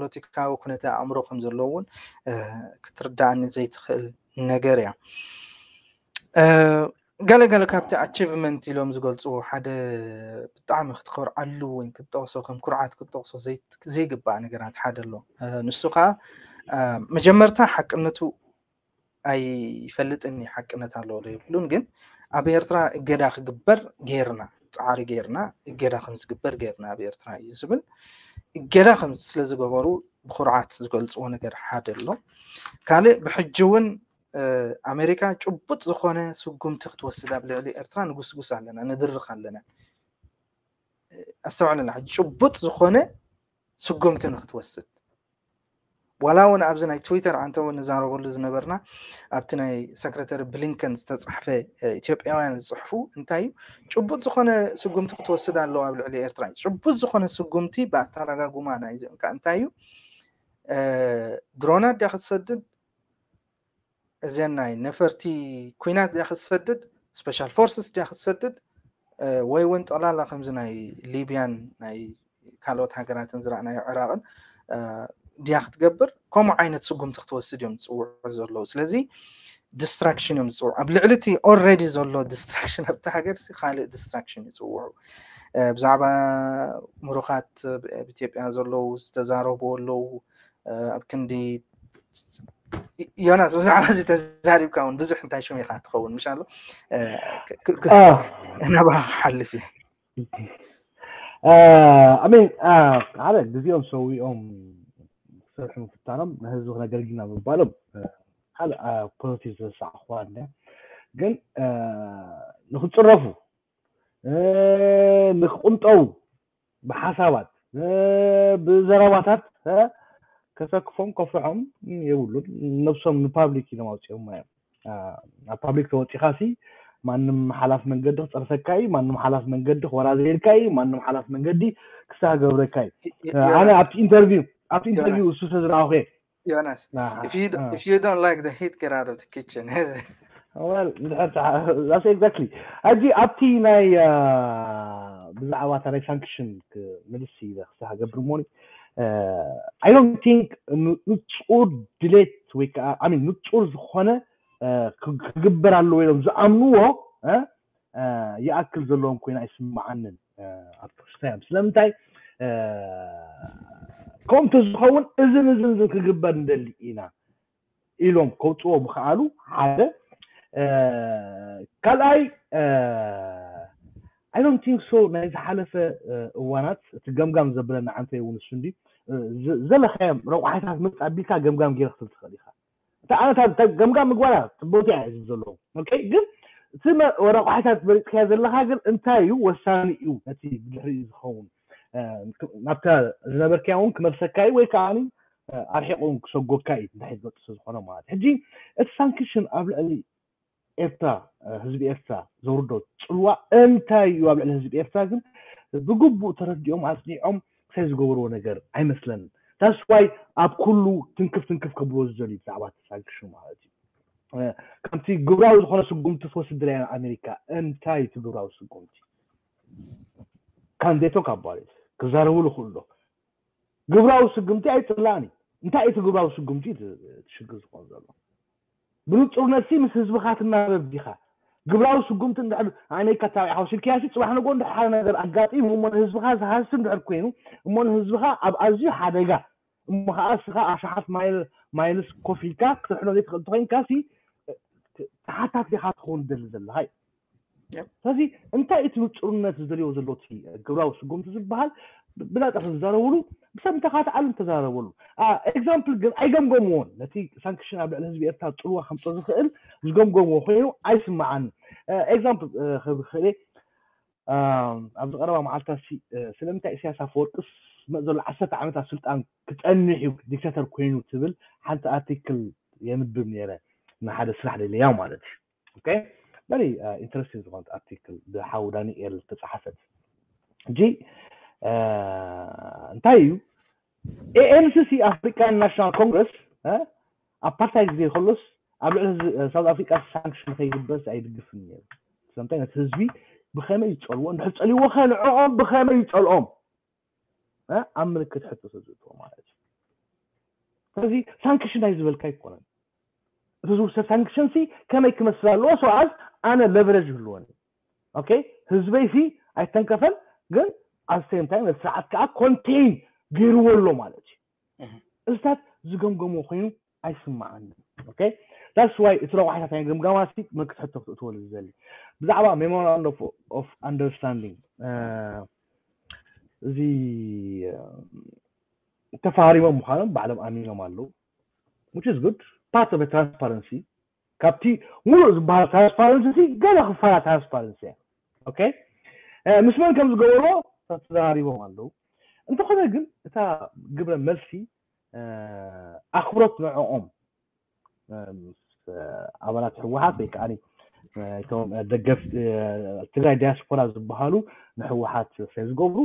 ፖለቲካዊ ኩነታ ኣእምሮ ከም ዘሎ እውን ክትርዳእኒ ዘይትኽእል نجريا قال قال كابتا اتشيفمنت يلوم زغل صو حدا بطعم اختخور علو وين كتوصو كم كرعات كتوصو زي زي قبا نجرات حدا لو أه نسوقا أه مجمرتا حق انتو اي فلت اني حق انتا لو لو يبلون جن ابي ارترا قداخ قبر غيرنا تعاري غيرنا قدا خمس قبر غيرنا ابي ارترا يزبل قدا خمس سلزي ببرو بخرعات زغل صو نجر حدا لو كالي بحجون ኣሜሪካ ጭቡጥ ዝኾነ ስጉምቲ ክትወስድ ኣብ ልዕሊ ኤርትራ ንጉስጉስ ኣለና ንድርኽ ኣለና ኣስተውዕለና ጭቡጥ ዝኾነ ስጉምቲ ንክትወስድ ዋላ እውን ኣብዚ ናይ ትዊተር ኣንተ እውን ንዛረበሉ ዝነበርና ኣብቲ ናይ ሰክረተሪ ብሊንከን ዝተፃሕፈ ኢትዮጵያውያን ዝፅሕፉ እንታይ እዩ ጭቡጥ ዝኾነ ስጉምቲ ክትወስድ ኣለዎ ኣብ ልዕሊ ኤርትራ እዩ ጭቡጥ ዝኾነ ስጉምቲ ብኣተረጋጉማ ናይ እዚኦም ከዓ እንታይ እዩ ድሮናድያ ክትሰድድ زين ناي نفرتي كوينات داخل تسدد سبيشال فورسز داخل تسدد آه، وي وين طلع لا خمس ناي ليبيان ناي كالوت هاكرات زرعنا العراق آه، دياخت قبر كم عينة سقم تختو السديوم تسوع زرلو سلزي distraction يوم تسوع ابلعلتي already زرلو distraction ابتحقر سي خالي distraction يتسوع آه، بزعبة مروخات بتيبيا زرلو تزاربو لو ابكندي يوناس بزعما زي تزاريب كاون بزح انت شو ميخا تخون مشان له انا بحل فيه امين على ديزيون سوي ام صرح من فتانم نهزو هنا قلقنا بالبالب حال بروتيز لسا اخواننا قل نخد صرفو نخد كساكفون كفعم يقول نفسهم نبابليك إذا ما وصيهم آه، آه، ما نبابليك آه. توتي خاسي ما نم حلف من قدر صرف كاي ما نم حلف من قدر ورا زير كاي ما نم حلف من قدي كسا قبر كاي آه. أنا أبت إنترفيو أبت إنترفيو سوسة راوخي يا ناس آه، if you don't, if you don't like the heat get out of the kitchen well uh, that's exactly أجي أبتي ناي بزعوات على سانكشن كملسي إذا كسا قبر موني I don't think ንፅዑር ድሌት ወይ ከዓ ንፅዑር ዝኾነ ክግበር ኣለዎ ኢሎም ዝኣምንዎ ይኣክል ዘለዎም ኮይና ኣይስማዓንን ኣብ ክርስትያን ስለምንታይ ከምኡ እንተዝኸውን እዝን እዝን እዝን ክግበር ንደሊ ኢና ኢሎም ከውፅዎ ምክኣሉ ሓደ ካልኣይ ኣይ ዶንት ቲንክ ሶ ናይ ዝሓለፈ እዋናት እቲ ገምጋም ዘብለና ዓንተ እውን እሱ እንዲ زلخيم رو حساس متقبل كا جم جم غير خصوص خليها تا أنا تا جم جم مقولة تبوتي عز زلوم أوكي جم سما ورو حساس بريت كا زلخا جم انتايو وساني يو نتي بحري زخون نبتا زنبر كاونك مرسكاي ويكاني أرحقون كسوغو كاي نحيد بطس زخونا مات حجي قبل ألي إفتا هزبي إفتا زوردو تلوا انتايو قبل هزبي إفتا جم بقبو ترديهم عزنيهم እንታይ ዝገብርዎ ነገር ኣይመስለንን ታስ ዋይ ኣብ ኩሉ ትንክፍ ትንክፍ ከብልዎ ዝደልዩ ብዛዕባ ተሳግሹ ማለት እዩ ከምቲ ግብራዊ ዝኮነ ስጉምቲ ትወስድ ለያ ኣሜሪካ እንታይ እቲ ግብራዊ ስጉምቲ ካንዴቶም ካብ ባልት ክዛረብሉ ይኽእሉ ዶ ግብራዊ ስጉምቲ ኣይጥላእኒ እንታይ እቲ ግብራዊ ስጉምቲ ትሽግር ዝኮኑ ዘሎ ብንፁርነት ምስ ህዝብካ ትናበብ ዲኻ قبلاو سقمت ندعم عيني كتاب حوش الكياسي صباح نقول ندح على نظر أقاطي وما نهزبها هذا ندعم كوينو وما نهزبها أب أزي حدا جا ما أسرع أشحات مايل مايلس كوفيكا كتر حنا ذيك تغين كاسي حتى في حد خون دل دل هاي ስለዚ እንታይ እቲ ንፁርነት ዝደልዮ ዘሎ እቲ ግብራዊ ስጉምቲ ዝበሃል ብላጣፍ ዝዛረብሉ ብሰብ እንተካትዓሉ ተዛረበሉ ኤግዛምፕል ግን ኣይገምገምዎን ነቲ ሳንክሽን ኣብ ልዕሊ ህዝቢ ኤርትራ ፅልዋ ከምፆ ዝኽእል ዝገምገምዎ ኮይኑ ኣይስማዓኒ ኤግዛምፕል ክህብ ክእለ ኣብዚ ቀረባ መዓልታ ስለምንታይ እስያስ ኣፈወርቅስ መፅ ዘሎ ዓሰርተ ዓመታት ስልጣን ክፀንሕ እዩ ዲክታተር ኮይኑ ትብል ሓንቲ ኣርቲክል የንብብ ነረ ንሓደ ስራሕ ደልያ ማለት እዩ very uh, interesting one article the how daniel تصحفت جي انتايو ANCC African National Congress eh, apartheid uh, زي خلص قبل ساوث افريكا سانكشن خي بس عيد قفني سنتين تزبي بخيمه يتشالو نحط علي وخان عوم بخيمه يتشالوم ها املك تحط تزبي ما ادري سانكشن هاي زبل كيف ህዝቡ ሳንክሽን ሲ ከመይ ክመስል ኣለዎ ሰብኣዝ ኣነ ለቨረጅ ይህልዎኒ ህዝበይ ሲ ኣይተንከፈን ግን ኣብ ታይ ስርዓት ከዓ ኮንቴይን ገይርዎ ኣሎ ማለት እዩ እዚታት ዝገምገሞ ኮይኑ ኣይስማዓንን ዳስ ዋይ እቲ ረቑሒታት ናይ ግምጋማ ሲ መክትሕቶ ክትእትወሉ ዝዘሊ ብዛዕባ ሜሞራንዶ ኦፍ ኣንደርስታንዲንግ እዚ ተፋሪሞም ምኳኖም ባዕሎም ኣሚኖም ኣለው ዊች ጉድ part of a transparency كابتي مو بها ترانسبارنسي قال خو فرا ترانسبارنسي اوكي مش من كم زغورو تزاري بهم الله انت خذ قل تا قبل ملسي اه، اخبرت معهم አባላት ሕወሓት ወይ ከዓኒ እቶም ደገፍ ትግራይ ዲያስፖራ ዝበሃሉ ንሕወሓት ስለዝገብሩ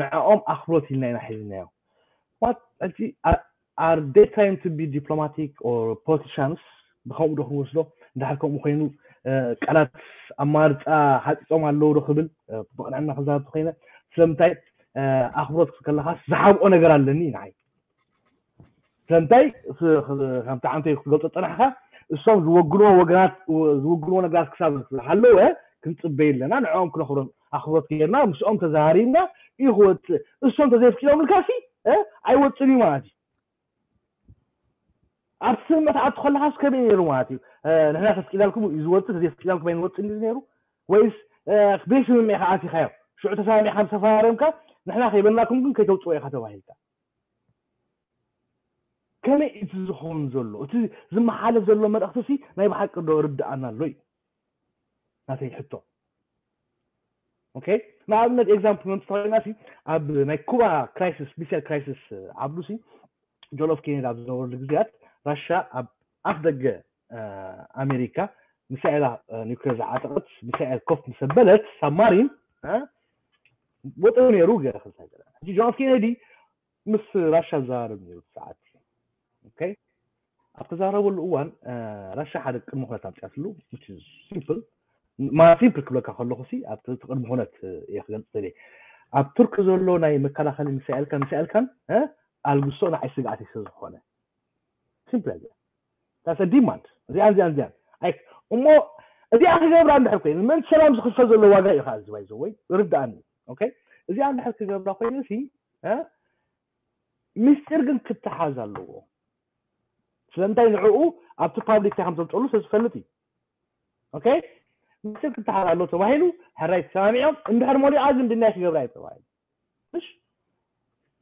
ንዕኦም ኣኽብሮት ኢልና ኢና ሒዝናዮ ሕጂ are they trying to be diplomatic or politicians ብከምኡ ዶ ክወስዶ እንድሕር ከምኡ ኮይኑ ቃላት ኣማርፃ ሓፂፆም ኣለዉ ዶ ክብል ብቅንዕና ክዛረብ ኮይነ ስለምንታይ ኣክብሮት ከለካስ ዝሓብኦ ነገር ኣለኒ ንዓይ ስለምንታይ ከምቲ ዓንተይ ክትገልፆ ፀናሕካ እሶም ዝወግንዎ ወገናት ዝውግንዎ ነገራት ክሳብ ዝሓለወ ክንፅበይ ኣለና ንዕኦም ክነክብሮም ኣክብሮት ገርና ምስኦም ተዛሪብና እዩ ክወፅእ እሶም ተዘይፍቂዶም ልካሲ ኣይወፅን እዩ ማለት እዩ عاد تسمى عاد تدخل لحاسك بين يرواتي هنا تسكيل لكم يزورت تدي تسكيل لكم بين ورت نيرو ويس خبيش من ميخ عاتي خير شو تسامي خمسة فارمك نحنا خيبنا لكم كي توتوا يا خطوا هيك كمي اتزخون زلو اتز زم حالف زلو مرأختسي نايب حق دو رد أنا لوي ناتي حتو ኦኬ ንኣብነት ኤግዛምፕል መምስተሪና ሲ ኣብ ናይ ኩባ ክራይሲስ ቢሰል ክራይሲስ ዓብሉ ሲ ጆል ኦፍ ኬኔዳ ኣብ ዝነበረሉ ግዜያት رشا أفضل آه، أمريكا مسائل آه، نيوكليز عطلت مسائل كوف مسبلت سمارين ها وطن يروق يا خلص هذا جي جونس كينيدي مس رشا زار نيوكليز ساعات اوكي أبزارة والأوان آه، رشا حد المهنة تمشي أصله which is simple ما simple كبلك أخلو خصي أبتدت المهنة يخلص تلي أبتركز اللون أي مكان خلي مسألكن مسألكن ها على قصونا قاعد يسوي هونه simple aja that's a demand እዚ ኣንዚ ኣንዚ እሞ እዚኣ ክገብራ እንድሕር ኮይኑ መን ሰላም ዝክፈል ዘሎ ዋጋ እዩ ከዓ ዝባይ ዘወይ ርዳእኒ ኦኬ እዚኣ እንድሕር ክገብራ ኮይኑ ሲ ምስጢር ግን ክትሓዝ ኣለዎ ስለምንታይ ንዕኡ ኣብቲ ፓብሊክ እንታይ ከምዘምፅሉ ስለዝፈልጥ እዩ ኦኬ ምስጢር ክትሓዝ ኣለዎ ተባሂሉ ሕራይ ተሰማሚዖም እንድሕር ሞሪኣ እዚ ምድናይ ክገብራ እዩ ተባሂሉ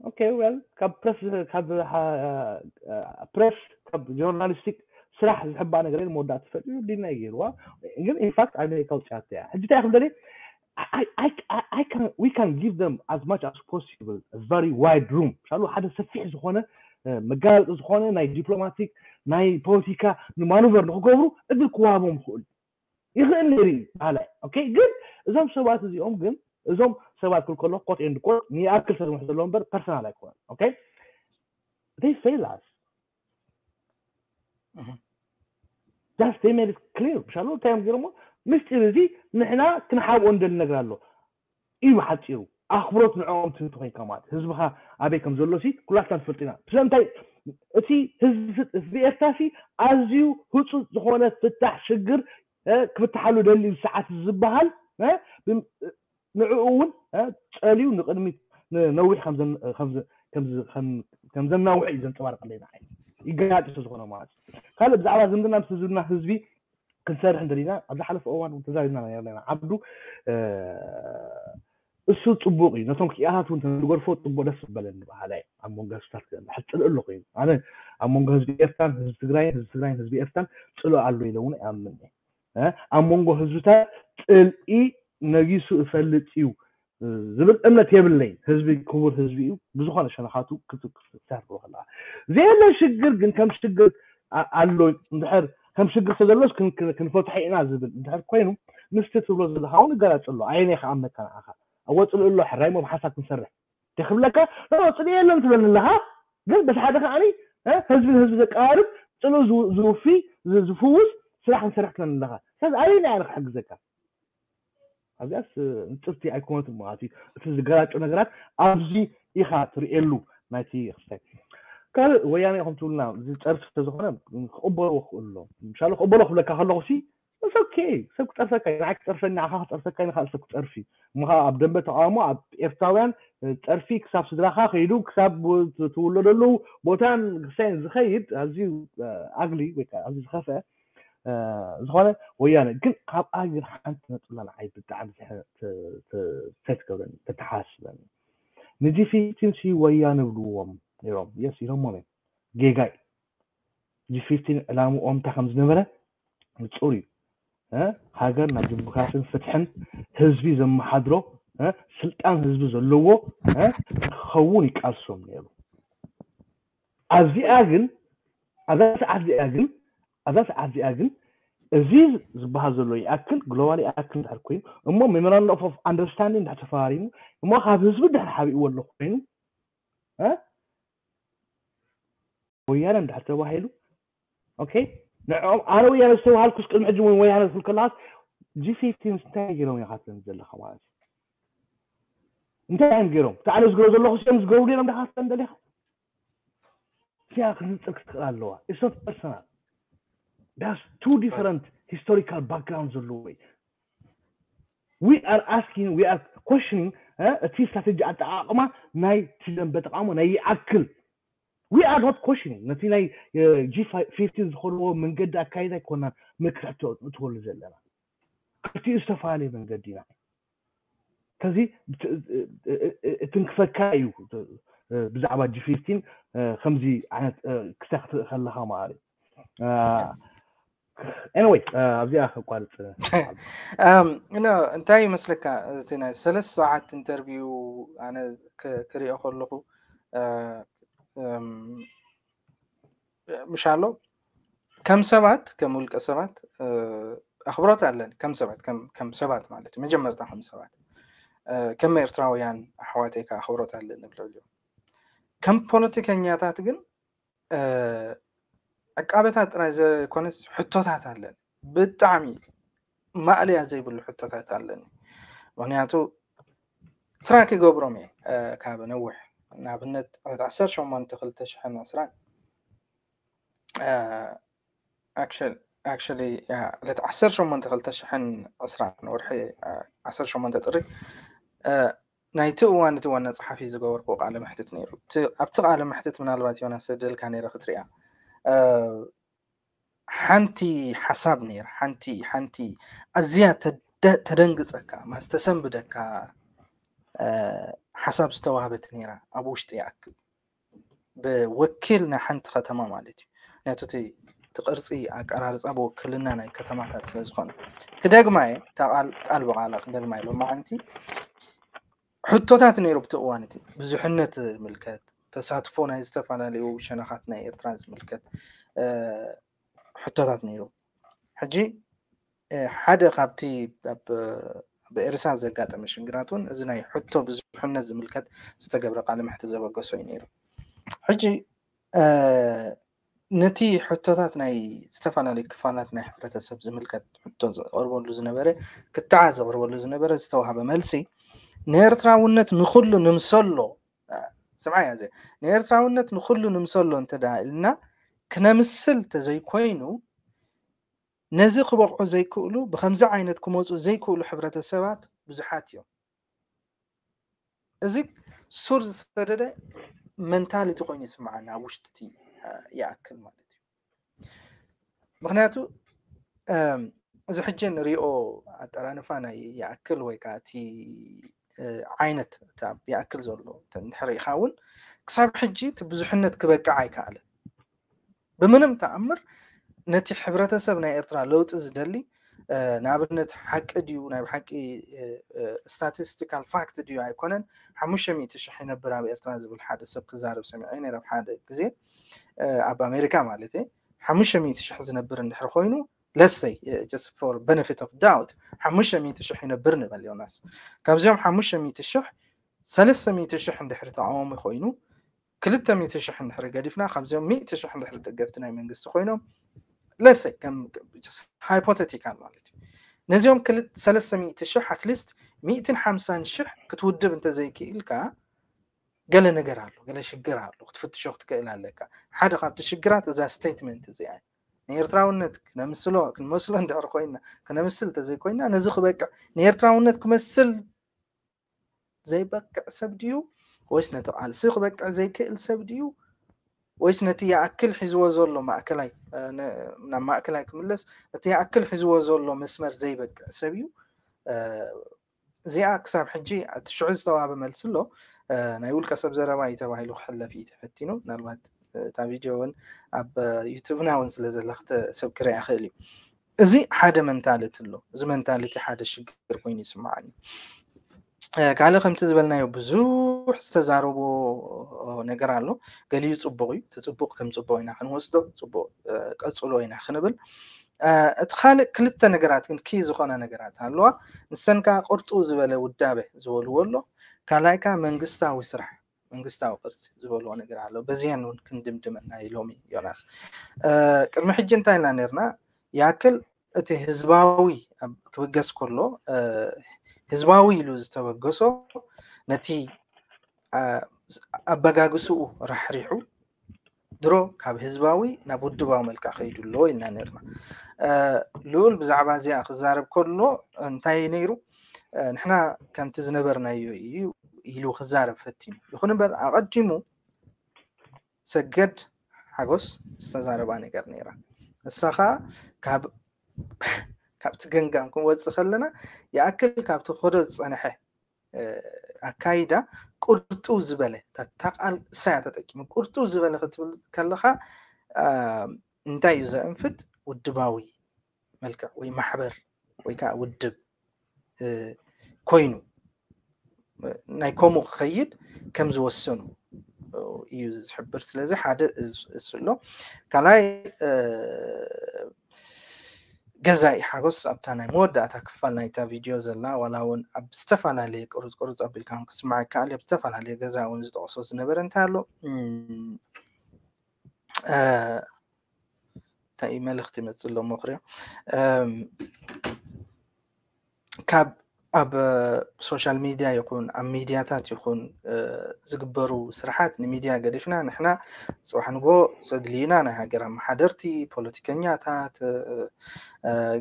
okay well كاب بريس كاب بريس كاب جورناليستيك صراحه نحب انا غير المودات دينا يروا ان فاكت انا كلتشر تاع حتى تاخذ بالي I, I, I can we can give them as much as possible a very wide room شالو حدا سفيح ዝኾነ መጋለፂ ዝኾነ ናይ ዲፕሎማቲክ ናይ ፖለቲካ ንማኑቨር ንክገብሩ እድል ክዋሃቦም ክእሉ ይኽእል ነይሩ እዩ ባህላይ ግን እዞም ሰባት እዚኦም ግን እዞም ሰባት ክንከሎ ኮት ኤንድ ኮት ንኣክል ሰብ ዝምሕ ዘለዎ እምበር ፐርሰናል ኣይኮነን ኦኬ they fail us that's they made it clear ብሻሎ ገይሮሞ ምስጢር እዚ ንሕና ክንሓብኦ ንደሊ ነገር ኣሎ እዩ ሓፂሩ ኣኽብሮት ንዕኦም ትንቲ ኮይንካ ማለት ህዝብካ ኣበይ ከም ዘሎ ሲ ኩላትና ንፈልጥ ኢና ስለምንታይ እቲ ህዝቢ ኤርትራ ሲ ኣዝዩ ህፁፅ ዝኮነ ፍታሕ ሽግር ክፍታሓሉ ደሊ ሰዓት ዝበሃል نعول تاليو نقدمي نوي خمزة خمزة كمز كمز نوي إذا تبارك الله نحن يقعد يسوقنا ما عاد قال بزعل زمدنا بسوزنا حزبي كسر عند لنا عبد حلف أوان وتزايدنا يا لنا عبدو السو آه، تبوقي نسمك يا هات وانت نقول فوت تبوا نفس البلد بحالي عم نقول ستارت حتى اللقين أنا عم نقول حزبي أفتان حزبي أفتان حزبي أفتان تلو على اللي لونه أمني ها عم نقول حزبي تل إيه نجيسو افلت يو زبل امنا تيبل لين هزبي كبر هزبي يو بزوخان اشان خاتو كتو كتو كتو كتو زي هلا شقر قن كم شقر عالوين اندحر كم شقر سدلوش كن كن فوت حينا زبل اندحر كوينو نستي تبلو زبل هاوني قالت الله عيني اخ عمك انا اخا اول تقول له حرايم وبحاسك مسرح تخبل لك لا تصلي الا انت بل لها قل بس حدا علي ها هزبي هزبي ذاك عارف تقول زوفي زفوز سرح نسرح لنا لها استاذ عيني انا حق زكاه ኣብዚኣስ ንፅርቲ ኣይኮነትን ማለት እዩ እቲ ዝገላጮ ነገራት ኣብዚ ኢኻ ትርእየሉ ናይቲ ክሳይ ካልእ ወያነ ኢኹም ትብልና ዝጨርሲ ዝተዝኾነ ክቕበልዎ ክእል ኣሎ ምሻሉ ክቕበልዎ ክብለካ ከለኹ ሲ ሰብኬ ሰብ ክፀርፈካ እዩ ንዓይ ክፀርፈኒ ንኻ ክፀርፈካ እዩ ካልእ ሰብ ክፀርፊ እሞ ኣብ ደንበ ተቃውሞ ኣብ ኤርትራውያን ፀርፊ ክሳብ ስድራካ ከይዱ ክሳብ ትውለደሉ ቦታን ክሳይን ዝኸይድ ኣዝዩ ኣግሊ ወይ ከዓ ኣዝዩ ዝኸፍአ ዝኾነ ወያነ ግን ካብኣ ግን ሓንቲ ነጥላ ንዓይ ብጣዕሚ ተትገብረኒ ተተሓስበኒ ንጂፊፍቲንሲ ወያነ ብልዎም ነይሮም የስ ኢሎሞ ነይ ጌጋይ ጂፊፍቲን ዕላምኦም እንታይ ከም ዝነበረ ንፁር እዩ ሃገር ናብ ዲሞክራሲን ፍትሕን ህዝቢ ዘመሓድሮ ስልጣን ህዝቢ ዘለዎ ክኸውን ይቃልሶም ነይሩ ኣብዚኣ ግን ኣብዛ ሰዓት እዚኣ ግን ኣዛስ ዓዚኣ ግን እዚ ዝበሃል ዘሎ ይኣክል ግሎባል ይኣክል ድሕር ኮይኑ እሞ ሜሞራንዶም ኦፍ ኣንደርስታንዲንግ ዳሕ ተፈራሪሙ እሞ ካብ ህዝቢ ድሕር ሓቢእዎ ኣሎ ኮይኑ ወያነ እንዳሕር ተባሂሉ ኦኬ ንዕኦም ኣነ ወያነ ዝተባሃልኩስ ቅድሚ ሕጂ ወይ ወያነ ዝብል ከለካስ ጂፊፍቲን እንታይ ገይሮም ኢካትለን ዘለካ ማለት እዩ እንታይ እዮም ገይሮም እንታይ ኣነ ዝገብሮ ዘለኹ ስኦም ዝገብሩ ገይሮም ዳካ ደሊካ እዚኣ ክንፅር ክትክእል ኣለዋ ኢሶት ፐርሰናል There's two different historical backgrounds all the way. We are asking, we are questioning እቲ ስትራቴጂ ኣጠቃቅማ ናይ ትለን በጠቃሙ ናይ ይኣክል ዊ ኣር ኖት ኮሽኒንግ ነቲ ናይ ጂ ፊፍቲን ዝኮንዎ መንገዲ ኣካይዳ ኣይኮናን ምክርዕቲ እትበሉ ዘለና ክልቲኡ ዝተፈላለየ መንገዲ ኢና ከዚ እትንክፈካ እዩ ብዛዕባ ጂ ፊፍቲን ከምዚ ዓይነት ክሳክትርኢ ከለካ ማለት እዩ anyway آه، ابي بياخذ قالت انا انت اي مسلك آه، تينا ثلاث ساعات انترفيو انا كري اخر له آه، مش عارف كم سبعت كم ملك سبعت اخبرات علن كم سبعت كم كم سبعت معناته من جمرت خمس سبعت كم ኤርትራውያን ኣሕዋተይ ከዓ ክብሮት ኣለ ንብለሉ ከም ፖለቲከኛታት ግን ዕቃበታት ጥራይ ዘይኮነስ ሕቶታት ኣለኒ ብጣዕሚ ማእለያ ዘይብሉ ሕቶታት ኣለኒ ምክንያቱ ትራክ ይገብሮም እየ ካብ ነዊሕ ንኣብነት 18 220 ኣክሊ ለት 18 220 ወርሒ 18 ጥሪ ናይቲ እዋን እቲ ዋና ፀሓፊ ዝገበርኩ ቃለ ምሕትት ነይሩ ኣብቲ ቃለ ምሕትት ምናልባት ዮና ሰደልካ ነይረ ክትሪያ ሓንቲ ሓሳብ ነይራ ሓንቲ ሓንቲ ኣዝያ ተደንግፀካ ማስተሰንብደካ ሓሳብ ዝተዋህበት ነይራ ኣብ ውሽጢ ይኣክብ ብወኪል ናይ ሓንቲ ከተማ ማለት እዩ ምክንያቱ እቲ ቅርፂ ኣቀራርፃ ብውክልና ናይ ከተማታት ስለ ዝኾነ ክደግማ እየ ቃል ብቃላ ክደግማ ኢሎ ማዓንቲ ሕቶታት ነይሩ ብቲ እዋን እቲ ብዙሕነት ምልከት ተሳትፎ ናይ ዝተፈላለዩ ሸነኻት ናይ ኤርትራ ዝምልከት ሕቶታት ነይሩ ሕጂ ሓደ ካብቲ ብእርሳ ዘጋጠመ ሽግራት እውን እዚ ናይ ሕቶ ብዙሕነት ዝምልከት ዝተገብረ ቃለ ምሕቲ ዘበገሶ እዩ ነይሩ ሕጂ ነቲ ሕቶታት ናይ ዝተፈላለዩ ክፋላት ናይ ሕብረተሰብ ዝምልከት ሕቶ ዘቅርበሉ ዝነበረ ክትዓ ዘቅርበሉ ዝነበረ ዝተዋሃበ መልሲ ንኤርትራውነት ንኩሉ ንምሰሎ سمعي هذا نير تراونت نخل نمسل أنت دا إلنا كنا مسل تزاي كوينو نزي خبق زي كولو بخمزة عينت كموز زي كولو حبرة السبات بزحات يوم أزيك سور سردة منتالي تقويني سمعنا وشتتي يا كلمة مخناتو أم... زي حجين ريو أتعرانفانا يا أكل ويكاتي ዓይነት እታ ብኣክል ዘሎ ንድሕሪ ኢኻ እውን ክሳብ ሕጂ እቲ ብዙሕነት ክበቅዕ ኣይከኣለን ብምንም ተኣምር ነቲ ሕብረተሰብ ናይ ኤርትራ ለውጢ ዝደሊ ንኣብነት ሓቂ ድዩ ናይ ብሓቂ ስታቲስቲካል ፋክት ድዩ ኣይኮነን ሓሙሽተ ሚእቲ ሽሕ ይነብር ኣብ ኤርትራ ዝብል ሓደ ሰብ ክዛረብ ሰሚዐ ነይረ ሓደ ግዜ ኣብ ኣሜሪካ ማለት እዩ ሓሙሽተ ሚእቲ ሽሕ ዝነብር እንድሕር ኮይኑ let's say uh, just for benefit of doubt حموشة ميت شح هنا برنا باليوناس كابزيوم حمشة ميت شح سلسة ميت شح عند حرت عوام خوينو كلتا ميت شح عند حرت قديفنا خمزيوم ميت شح عند حرت دقفتنا من قصة خوينو let's say كم just hypothetical مالتي نزيوم كلت سلسة ميت شح at least ميت حمسان شح كتودب انت زي كيلكا قال نقر له قال شقر له تفتشو تقل لك حاجة قابت شقرات اذا statement زي يعني ንኤርትራውነት ክነምስሎ ክንመስሎ እንድሕር ኮይና ክነምስል እንተዘይኮይና ነዚ ክበቅዕ ንኤርትራውነት ክመስል ዘይበቅዕ ሰብ ድዩ ወይስ ነቲ ቃልሲ ክበቅዕ ዘይክእል ሰብ ድዩ ወይስ ነቲ የኣክል ሒዝዎ ዘሎ ማእከላይ ናብ ማእከላይ ክምለስ እቲ የኣክል ሒዝዎ ዘሎ መስመር ዘይበቅዕ ሰብ እዩ እዚኣ ክሳብ ሕጂ እቲ ሽዑ ዝተዋሃበ መልሲ ኣሎ ናይ ውልቀ ሰብ ዘረባ እዩ ተባሂሉ ክሕለፍ እዩ ተፈቲኑ ምናልባት ካብ ቪድዮ እውን ኣብ ዩቱብና እውን ስለ ዘለኽቲ ሰብ ክርአ ይኽእል እዩ እዚ ሓደ መንታልቲ ኣሎ እዚ መንታልቲ ሓደ ሽግር ኮይኑ ይስማዓኒ ካልእ ከምቲ ዝበልናዮ ብዙሕ ዝተዛረቦ ነገር ኣሎ ገሊዩ ፅቡቅ እዩ እቲ ፅቡቅ ከም ፅቡቅ ኢና ክንወስዶ ፅቡቅ ቀፅሎ ኢና ክንብል እቲ ካልእ ክልተ ነገራት ግን ኪ ዝኮነ ነገራት ኣለዋ ንሰን ከዓ ቁርጡ ዝበለ ውዳበ ዝበልዎ ኣሎ ካልኣይ ከዓ መንግስታዊ ስራሕ መንግስታዊ ቅርፂ ዝበልዎ ነገር ኣለዎ በዚአን እውን ክንድምድመና እዩ ሎሚ ዮናስ ቅድሚ ሕጂ እንታይ ኢና ነርና ያክል እቲ ህዝባዊ ክብገስ ከሎ ህዝባዊ ኢሉ ዝተበገሶ ነቲ ኣበጋግስኡ ራሕሪሑ ድሮ ካብ ህዝባዊ ናብ ውድባዊ መልክዕ ከይዱ ኣለዎ ኢልና ነርና ልኡል ብዛዕባ እዚኣ ክዛረብ ከሎ እንታይ ነይሩ ንሕና ከምቲ ዝነበርናዮ እዩ hilu khazara fatin yikhun bar aqaddimu sagad ሓጎስ ዝተዛረባ ነገር ነይራ ንስኻ ካብ ካብቲ ገንጋም ክንወፅእ ከለና ይኣክል ካብቲ ኮዶ ዝፀንሐ ኣካይዳ ቁርጡ ዝበለ ታቃል ሳያ ተጠቂሙ ቁርጡ ዝበለ ክትብል ከለካ እንታይ እዩ ዘእንፍት ውድባዊ መልክዕ ወይ ማሕበር ወይ ከዓ ውድብ ኮይኑ ናይ ከምኡ ክኸይድ ከም ዝወሰኑ እዩ ዝሕብር ስለዚ ሓደ እሱ ኣሎ ካልኣይ ገዛኢ ሓጎስ ኣብታ ናይ መወዳእታ ክፋል ናይታ ቪድዮ ዘላ ዋላ እውን ኣብ ዝተፈላለየ ቅርፅ ቅርፅ ኣቢልካ ክስማዕ ይከኣል ኣብ ዝተፈላለየ ገዛ እውን ዝጠቕሶ ዝነበረ እንታይ ኣሎ እንታይ እዩ መልእክቲ ይመፅእ ኣሎ ሞክርዮ ካብ ኣብ ሶሻል ሚድያ ይኹን ኣብ ሚድያታት ይኹን ዝግበሩ ስራሓት ንሚድያ ገዲፍና ንሕና ፅዋሕንጎ ዘድልዩና ናይ ሃገር ኣመሓደርቲ ፖለቲከኛታት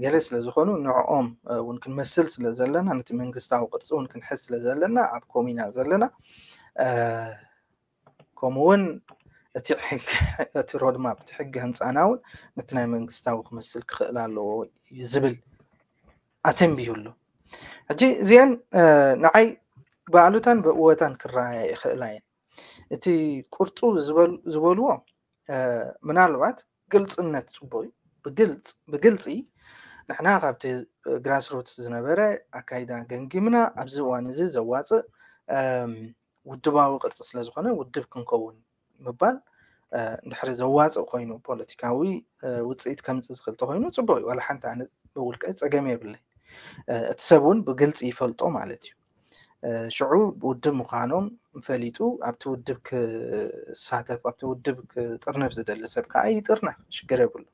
ገለ ስለ ዝኾኑ ንዕኦም እውን ክንመስል ስለ ዘለና ነቲ መንግስታዊ ቅርፂ እውን ክንሕዝ ስለ ዘለና ኣብ ኮሚና ዘለና ከምኡውን እቲ ሮድማፕ እቲ ሕጊ ህንፃና እውን ነቲ ናይ መንግስታዊ ክመስል ክኽእል ኣለዎ እዩ ዝብል ኣተንቢዩ ኣሎ ሕጂ እዚአን ንዓይ ባዕሉታን ብእወታን ክረኣያ ይኽእላ እየን እቲ ቁርፁ ዝበልዎ ምናልባት ግልፅነት ፅቡቅ እዩ ብግልፂ ንሕና ካብቲ ግራስሮት ዝነበረ ኣካይዳ ገንጊምና ኣብዚ እዋን እዚ ዘዋፅእ ውድባዊ ቅርፂ ስለ ዝኾነ ውድብ ክንከውን ምባል እንድሕሪ ዘዋፅእ ኮይኑ ፖለቲካዊ ውፅኢት ከምፅ ዝኽእል ተኮይኑ ፅቡቅ እዩ ዋላ ሓንቲ ኣነ ብውልቀ ፀገም የብለይ እቲ ሰብ እውን ብግልፂ ይፈልጦ ማለት እዩ ሽዑ ውድብ ምዃኖም ፈሊጡ ኣብቲ ውድብ ክሳተፍ ኣብቲ ውድብ ክጥርነፍ ዝደለ ሰብ ከዓ ይጥርነፍ ሽግር የብሉ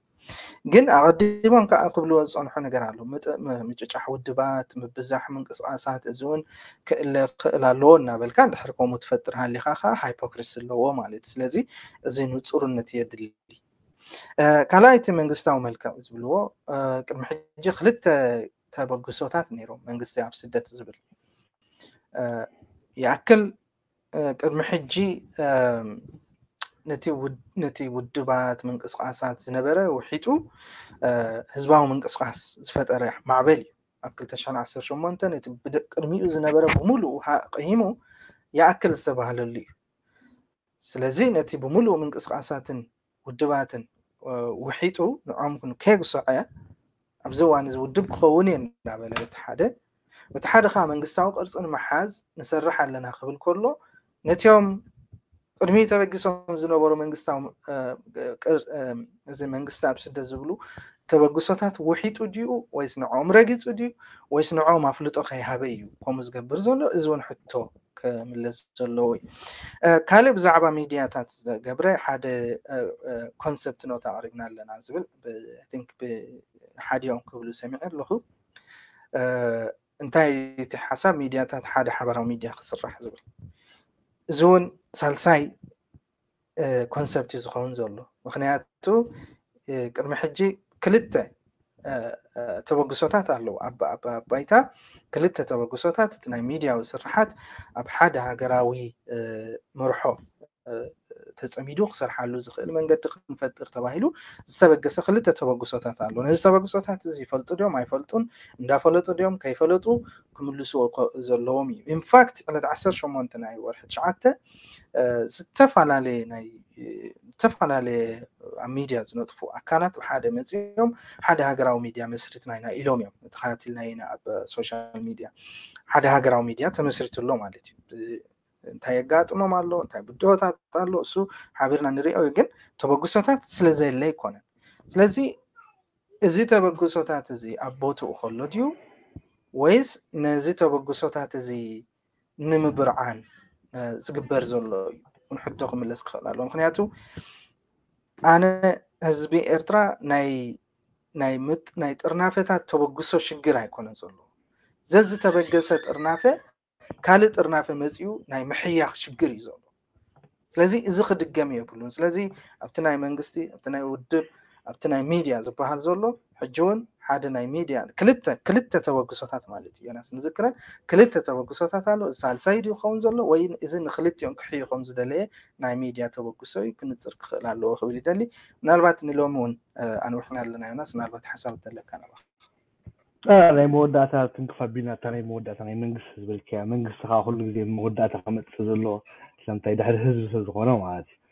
ግን ኣቐዲሞም ከዓ ክብልዎ ዝፀንሖ ነገር ኣሎ ምጭጫሕ ውድባት ምብዛሕ ምንቅስቃሳት እዚ እውን ክእል ኣለዎ እናበልካ እንድሕር ከምኡ ትፈጥር ሃሊካ ከዓ ሃይፖክሪስ ኣለዎ ማለት እዩ ስለዚ እዚ ንፁርነት የድሊ ካልኣይቲ መንግስታዊ መልክዕ ዝብልዎ ቅድሚ ሕጂ ክልተ ተበግሶታት ነይሮም መንግስቲ ኣብ ስደት ዝብል ይኣክል ቅድሚ ሕጂ ነቲ ውድባት ምንቅስቃሳት ዝነበረ ውሒጡ ህዝባዊ ምንቅስቃስ ዝፈጠረ ማዕበል እዩ ኣብ 218 ነቲ ቅድሚኡ ዝነበረ ብምሉእ ቀይሙ ይኣክል ዝተባሃለሉ እዩ ስለዚ ነቲ ብምሉእ ምንቅስቃሳትን ውድባትን ውሒጡ ንዖም ከየጉሰዐ ኣብዚ እዋን እዚ ውድብ ክኸውን እየ እናበለ እቲ ሓደ በቲ ሓደ ከዓ መንግስታዊ ቅርፂ ንምሓዝ ንሰርሕ ኣለና ክብል ከሎ ነቲዮም ቅድሚ ተበጊሶም ዝነበሩ መንግስታዊ እዚ መንግስቲ ኣብ ስደት ዝብሉ ተበግሶታት ውሒጡ ድኡ ወይስ ንዖም ረጊፁ ድዩ ወይስ ንዖም ኣፍልጦ ከይሃበ እዩ ከምኡ ዝገብር ዘሎ እዚ እውን ሕቶ ክምልስ ዘለዎ እዩ ካልእ ብዛዕባ ሚድያታት ዝተገብረ ሓደ ኮንሰፕት ኖት ኣቅሪብና ኣለና ዝብል ቲንክ ብሓዲኦም ክብሉ ሰሚዐ ኣለኹ እንታይ እቲ ሓሳብ ሚድያታት ሓደ ሓበራዊ ሚድያ ክስራሕ ዝብል እዚ እውን ሳልሳይ ኮንሰፕት እዩ ዝኸውን ዘሎ ምክንያቱ ቅድሚ ሕጂ ክልተ ተበግሶታት ኣለዉ ኣብ ባይታ ክልተ ተበግሶታት እቲ ናይ ሚድያዊ ስራሓት ኣብ ሓደ ሃገራዊ መርሖ ተፀሚዱ ክሰርሓሉ ዝኽእል መንገዲ ክንፈጥር ተባሂሉ ዝተበገሰ ክልተ ተበግሶታት ኣሎ ነዚ ተበግሶታት እዚ ይፈልጡ ድዮም ኣይፈልጡን እንዳፈለጡ ድዮም ከይፈለጡ ክምልስዎ ዘለዎም እዩ ኢንፋክት ዕለት 18 ናይ ወርሒ ትሽዓተ ዝተፈላለየ ናይ ዝተፈላለዩ ኣብ ሚድያ ዝነጥፉ ኣካላት ብሓደ መፅኦም ሓደ ሃገራዊ ሚድያ መስርትና ኢና ኢሎም እዮም ተኸታቲልና ኢና ኣብ ሶሻል ሚድያ ሓደ ሃገራዊ ሚድያ ተመስሪትሎ ማለት እዩ እንታይ የጋጥሞም ኣሎ እንታይ ብድሆታት ኣሎ እሱ ሓቢርና ንሪኦ ግን ተበግሶታት ስለዘየለ ይኮነን ስለዚ እዚ ተበግሶታት እዚ ኣብ ቦትኡ ከሎ ድዩ ወይስ ነዚ ተበግሶታት እዚ ንምብርዓን ዝግበር ዘሎ እዩ ንሕቶ ክምለስ ክኽእል ኣለዎ ምክንያቱ ኣነ ህዝቢ ኤርትራ ናይ ናይ ጥርናፈታት ተበግሶ ሽግር ኣይኮነን ዘሎ ዘዝ ተበገሰ ጥርናፈ ካልእ ጥርናፈ መፅኡ ናይ ምሕያኽ ሽግር እዩ ዘሎ ስለዚ እዚ ክድገም የብሉን ስለዚ ኣብቲ ናይ መንግስቲ ኣብቲ ናይ ውድብ ኣብቲ ናይ ሚድያ ዝበሃል ዘሎ ሕጂ እውን ሓደ ናይ ሚድያ ክልተ ክልተ ተበግሶታት ማለት እዩ ኢና ስንዝክረን ክልተ ተበግሶታት ኣሎ ሳልሳይ ድዩ ክኸውን ዘሎ ወይ እዚ ንክልቲኦም ክሕዩ ከም ዝደለየ ናይ ሚድያ ተበግሶ እዩ ክንፅር ክኽእል ኣለዎ ክብል ይደሊ ምናልባት ንሎሚ እውን ኣንውሕና ኣለና ዮናስ ምናልባት ሓሳብ ተለካ ነባ ናይ መወዳእታ ትንክፍ ኣቢልና እታ ናይ መወዳእታ ናይ መንግስቲ ዝብል መንግስቲ ከዓ ኩሉ ግዜ መወዳእታ ክመፅእ ዘለዎ ስለምንታይ ድሕሪ ህዝቢ ስለዝኾነ ማለት እዩ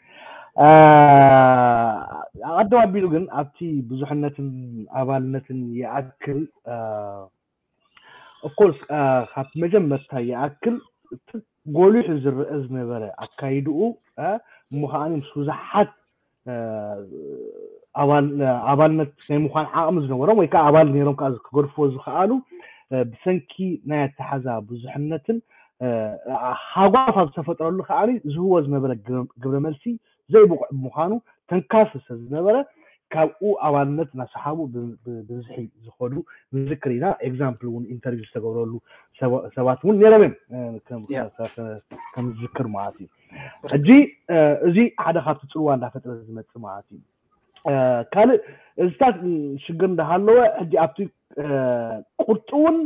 ኣቀዳማ ኣቢሉ ግን ኣብቲ ብዙሕነትን ኣባልነትን ይኣክል ኦፍኮርስ ካብ መጀመርታ ይኣክል እቲ ጎሊሑ ዝረአ ዝነበረ ኣካይድኡ እሞ ከዓኒ ምስ ብዙሓት ኣባልነት ናይ ምኳን ዓቅሚ ዝነበሮም ወይ ከዓ ኣባል ነሮም ከዓ ክገድፍዎ ዝከኣሉ ብሰንኪ ናይ ኣተሓዛ ብዙሕነትን ሃጓፋ ዝተፈጥረሉ ከዓኒ ዝህቦ ዝነበረ ግብረ መልሲ ዘይብቑዕ ብምዃኑ ተንካሲ ስለ ዝነበረ ካብኡ ኣባልነት እናሰሓቡ ብብዝሒ ዝኮኑ ንዝክር ኢና ኤግዛምፕል እውን ኢንተርቪው ዝተገብረሉ ሰባት እውን ነይሮም እዮም ከም ዝዝክር ማለት እዩ ሕጂ እዚ ሓደ ካብቲ ፅልዋ እንዳፈጥረ ዝመፅእ ማለት እዩ ካልእ እዚታት ሽግር እንዳሃለወ ሕጂ ኣብቲ ቁርጡውን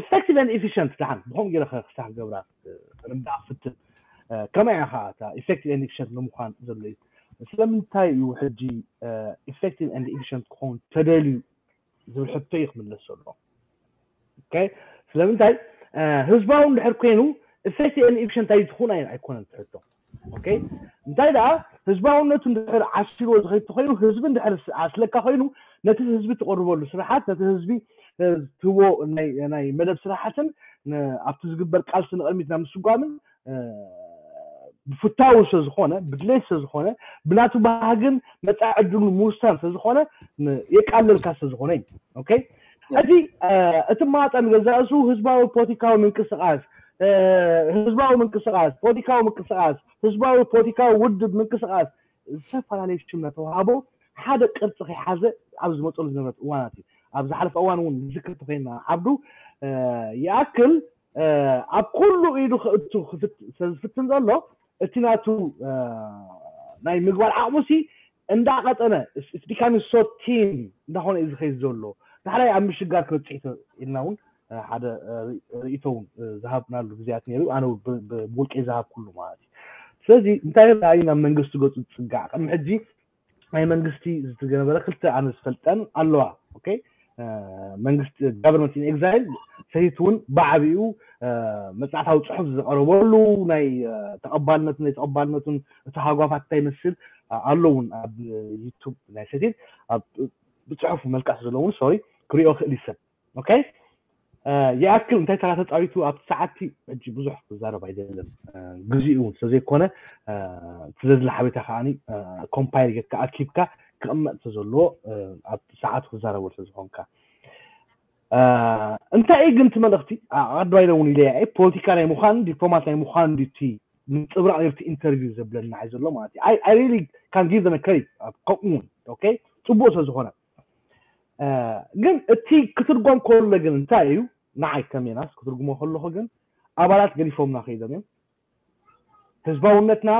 ኢፌክቲቭ ኤን ኢፊሽንት ድሓን ብከምኡ ገይረ ክስራሕ ገብራ ርዳእ ፍትን كما يا حاتا افكت انك شر نمخان زلي سلام تاي وحجي افكت انك تكون تدلي زل حطيق من السلطه اوكي سلام تاي هزبون حركينو افكت انك شر تاي تكون اي يكون تحطه اوكي نتاي دا هزبون نتو ندير عشير وزغي تخيل هزب ندير عسلك خاينو نتي هزب تقربوا له صراحه نتي هزب آه، تو ناي ناي مدب صراحه ابتزغبر قالس نقلمت نمسقامن آه، ብፍታዊ ስለዝኾነ ብድለይ ስለዝኾነ ብናቱ ባህግን መፃዕድሉ ምውሳን ስለዝኾነ የቃልልካ ስለዝኾነ እዩ ኦኬ እቲ እቲ ማጠን ገዛ እሱ ህዝባዊ ፖለቲካዊ ምንቅስቃስ ህዝባዊ ምንቅስቃስ ፖለቲካዊ ምንቅስቃስ ህዝባዊ ፖለቲካዊ ውድብ ምንቅስቃስ ዝተፈላለዩ ሽም ተዋሃቦ ሓደ ቅርፂ ከይሓዘ ኣብ ዝመፀሉ ዝነበረት እዋናት እዩ ኣብ ዝሓለፈ እዋን እውን ዝክር ተኮይና ዓብዱ ይኣክል ኣብ ኩሉ ኢዱ ክእቱ ስለዝፍትን ዘሎ እቲ ናቱ ናይ ምግባር ዓቕሙ ሲ እንዳቐጠነ ስፒካሚ ሶቲን እንዳኾነ እዩ ዝኸይድ ዘሎ ብሕላይ ኣብ ምሽጋር ክበፅሕ ኢልና እውን ሓደ ርእቶ እውን ዝሃብናሉ ግዜያት ነይሩ ኣነ ብውልቄ ዝሃብ ኩሉ ማለት እዩ ስለዚ እንታይ ዩ ናብ መንግስቲ ገፁ ዝፅጋዕ ቅድሚ ሕጂ ናይ መንግስቲ ዝተገነበረ ክልተ ኣነ ዝፈልጠን ኣለዋ ኦኬ መንግስቲ ገቨርንመንት ኢን ኤግዛይል ሰይት እውን ብዓቢኡ መፅናዕታዊ ፅሑፍ ዝቐርበሉ ናይ ተቐባልነትን ናይ ተቐባልነትን እቲ ሃጓፋት እንታይ ይመስል ኣሎ እውን ኣብ ዩቱብ ናይ ሰቲት ብፅሑፍ መልክዕ ዘሎ እውን ሶሪ ክሪኦ ክእል ይሰብ ኦኬ ይኣክል እንታይ ተራ ተፃዊቱ ኣብቲ ሰዓቲ ሕጂ ብዙሕ ክዛረብ ኣይደለን ግዜኡ እውን ስለዘይኮነ እቲ ዘድላ ሓበሬታ ከዓኒ ኮምፓይል ጌርካ ኣኪብካ ክቕመጥ ዘሎ ሰዓት ክዛረበሉ ስለዝኮንካ እንታይ እዩ ግን እቲ መልእክቲ ኣድባይለ እውን ኢለየ ፖለቲካ ናይ ምዃን ዲፕሎማት ናይ ምዃን ዲቲ ንፅብራቅ ርቲ ኢንተርቪው ዘብለና እዩ ዘሎ ማለት እዩ ኣይ ሪሊ ካን ጊቭ ዘመ ክሬዲት ከምኡ እውን ኦኬ ፅቡቅ ስለ ዝኾነ ግን እቲ ክትርጎም ከሎ ግን እንታይ እዩ ንዓይ ከመናስ ክትርጉሞ ከለኩ ግን ኣባላት ገዲፎምና ከይዶም እዮም ህዝባውነትና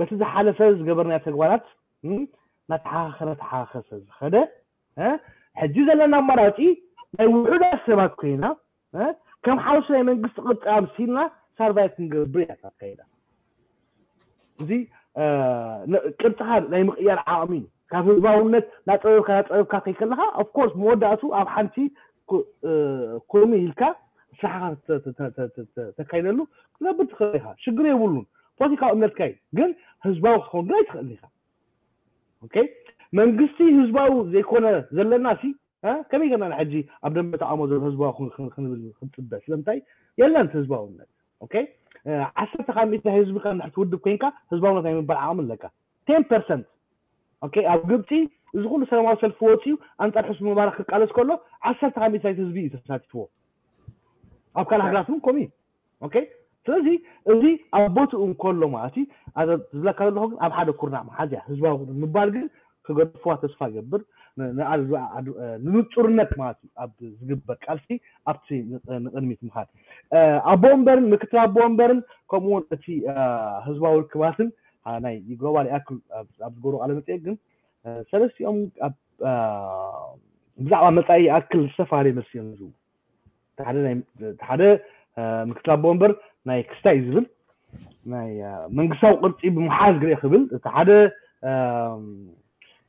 በቲ ዝሓለፈ ዝገበርናዮ ተግባራት ما تحاخرت حاخس خده ها حجز لنا مراتي ما يوحد السبات كينا ها كم حاوس لي من قص قط آه، ام سينا صار بايت نغبري هذا كينا زي قرت حال لا مقيار عامين كاف باونت لا طيب كان طيب كاف كلها اوف كورس مو داتو اب حنتي آه، كومي يلكا صح تكاينلو لا بتخليها شكري يقولون فاتي كاو امنت كاين قال هزباو خو غير تخليها اوكي منغستي حزباو زيكونه زلناسي ها كمي كنا نحجي عبد المتا امازون حزباو خن خن خن خنتبع سلمتاي يلا انت حزباو اوكي عشرة تخام ميتا حزب كان حتود بكينكا حزباو نتاي من بالعام لك 10% اوكي او جبتي زغول سلام على سلف فوتيو انت تحس مبارك قالس كله عشرة تخام ميتا حزبي تساتفو اب كان حراسون كومي اوكي ስለዚ እዚ ኣብ ቦትኡ እንከሎ ማለት እዩ ዝብለካ ዘለኹ ግን ኣብ ሓደ ኩርናዕ መሓዝ እያ ህዝባዊ ምባል ግን ክገድፍዋ ተስፋ ይገብር ንንፁርነት ማለት እዩ ኣብ ዝግበር ቃልሲ ኣብቲ ንቅድሚት ምካድ ኣቦ ወንበርን ምክትል ኣቦ ወንበርን ከምኡውን እቲ ህዝባዊ ርክባትን ናይ ግሎባል ያክል ኣብ ዝገብሩ ቃለ መፅኤት ግን ሰለስቲኦም ብዛዕባ መፃኢ ኣክል ዝተፈላለየ መልሲ እዮም ዝህቡ ሓደ ምክትል ኣቦ ወንበር ናይ ክስታይ እዩ ዝብል ናይ መንግስታዊ ቅርፂ ብምሓዝ ግሪእ ክብል እቲ ሓደ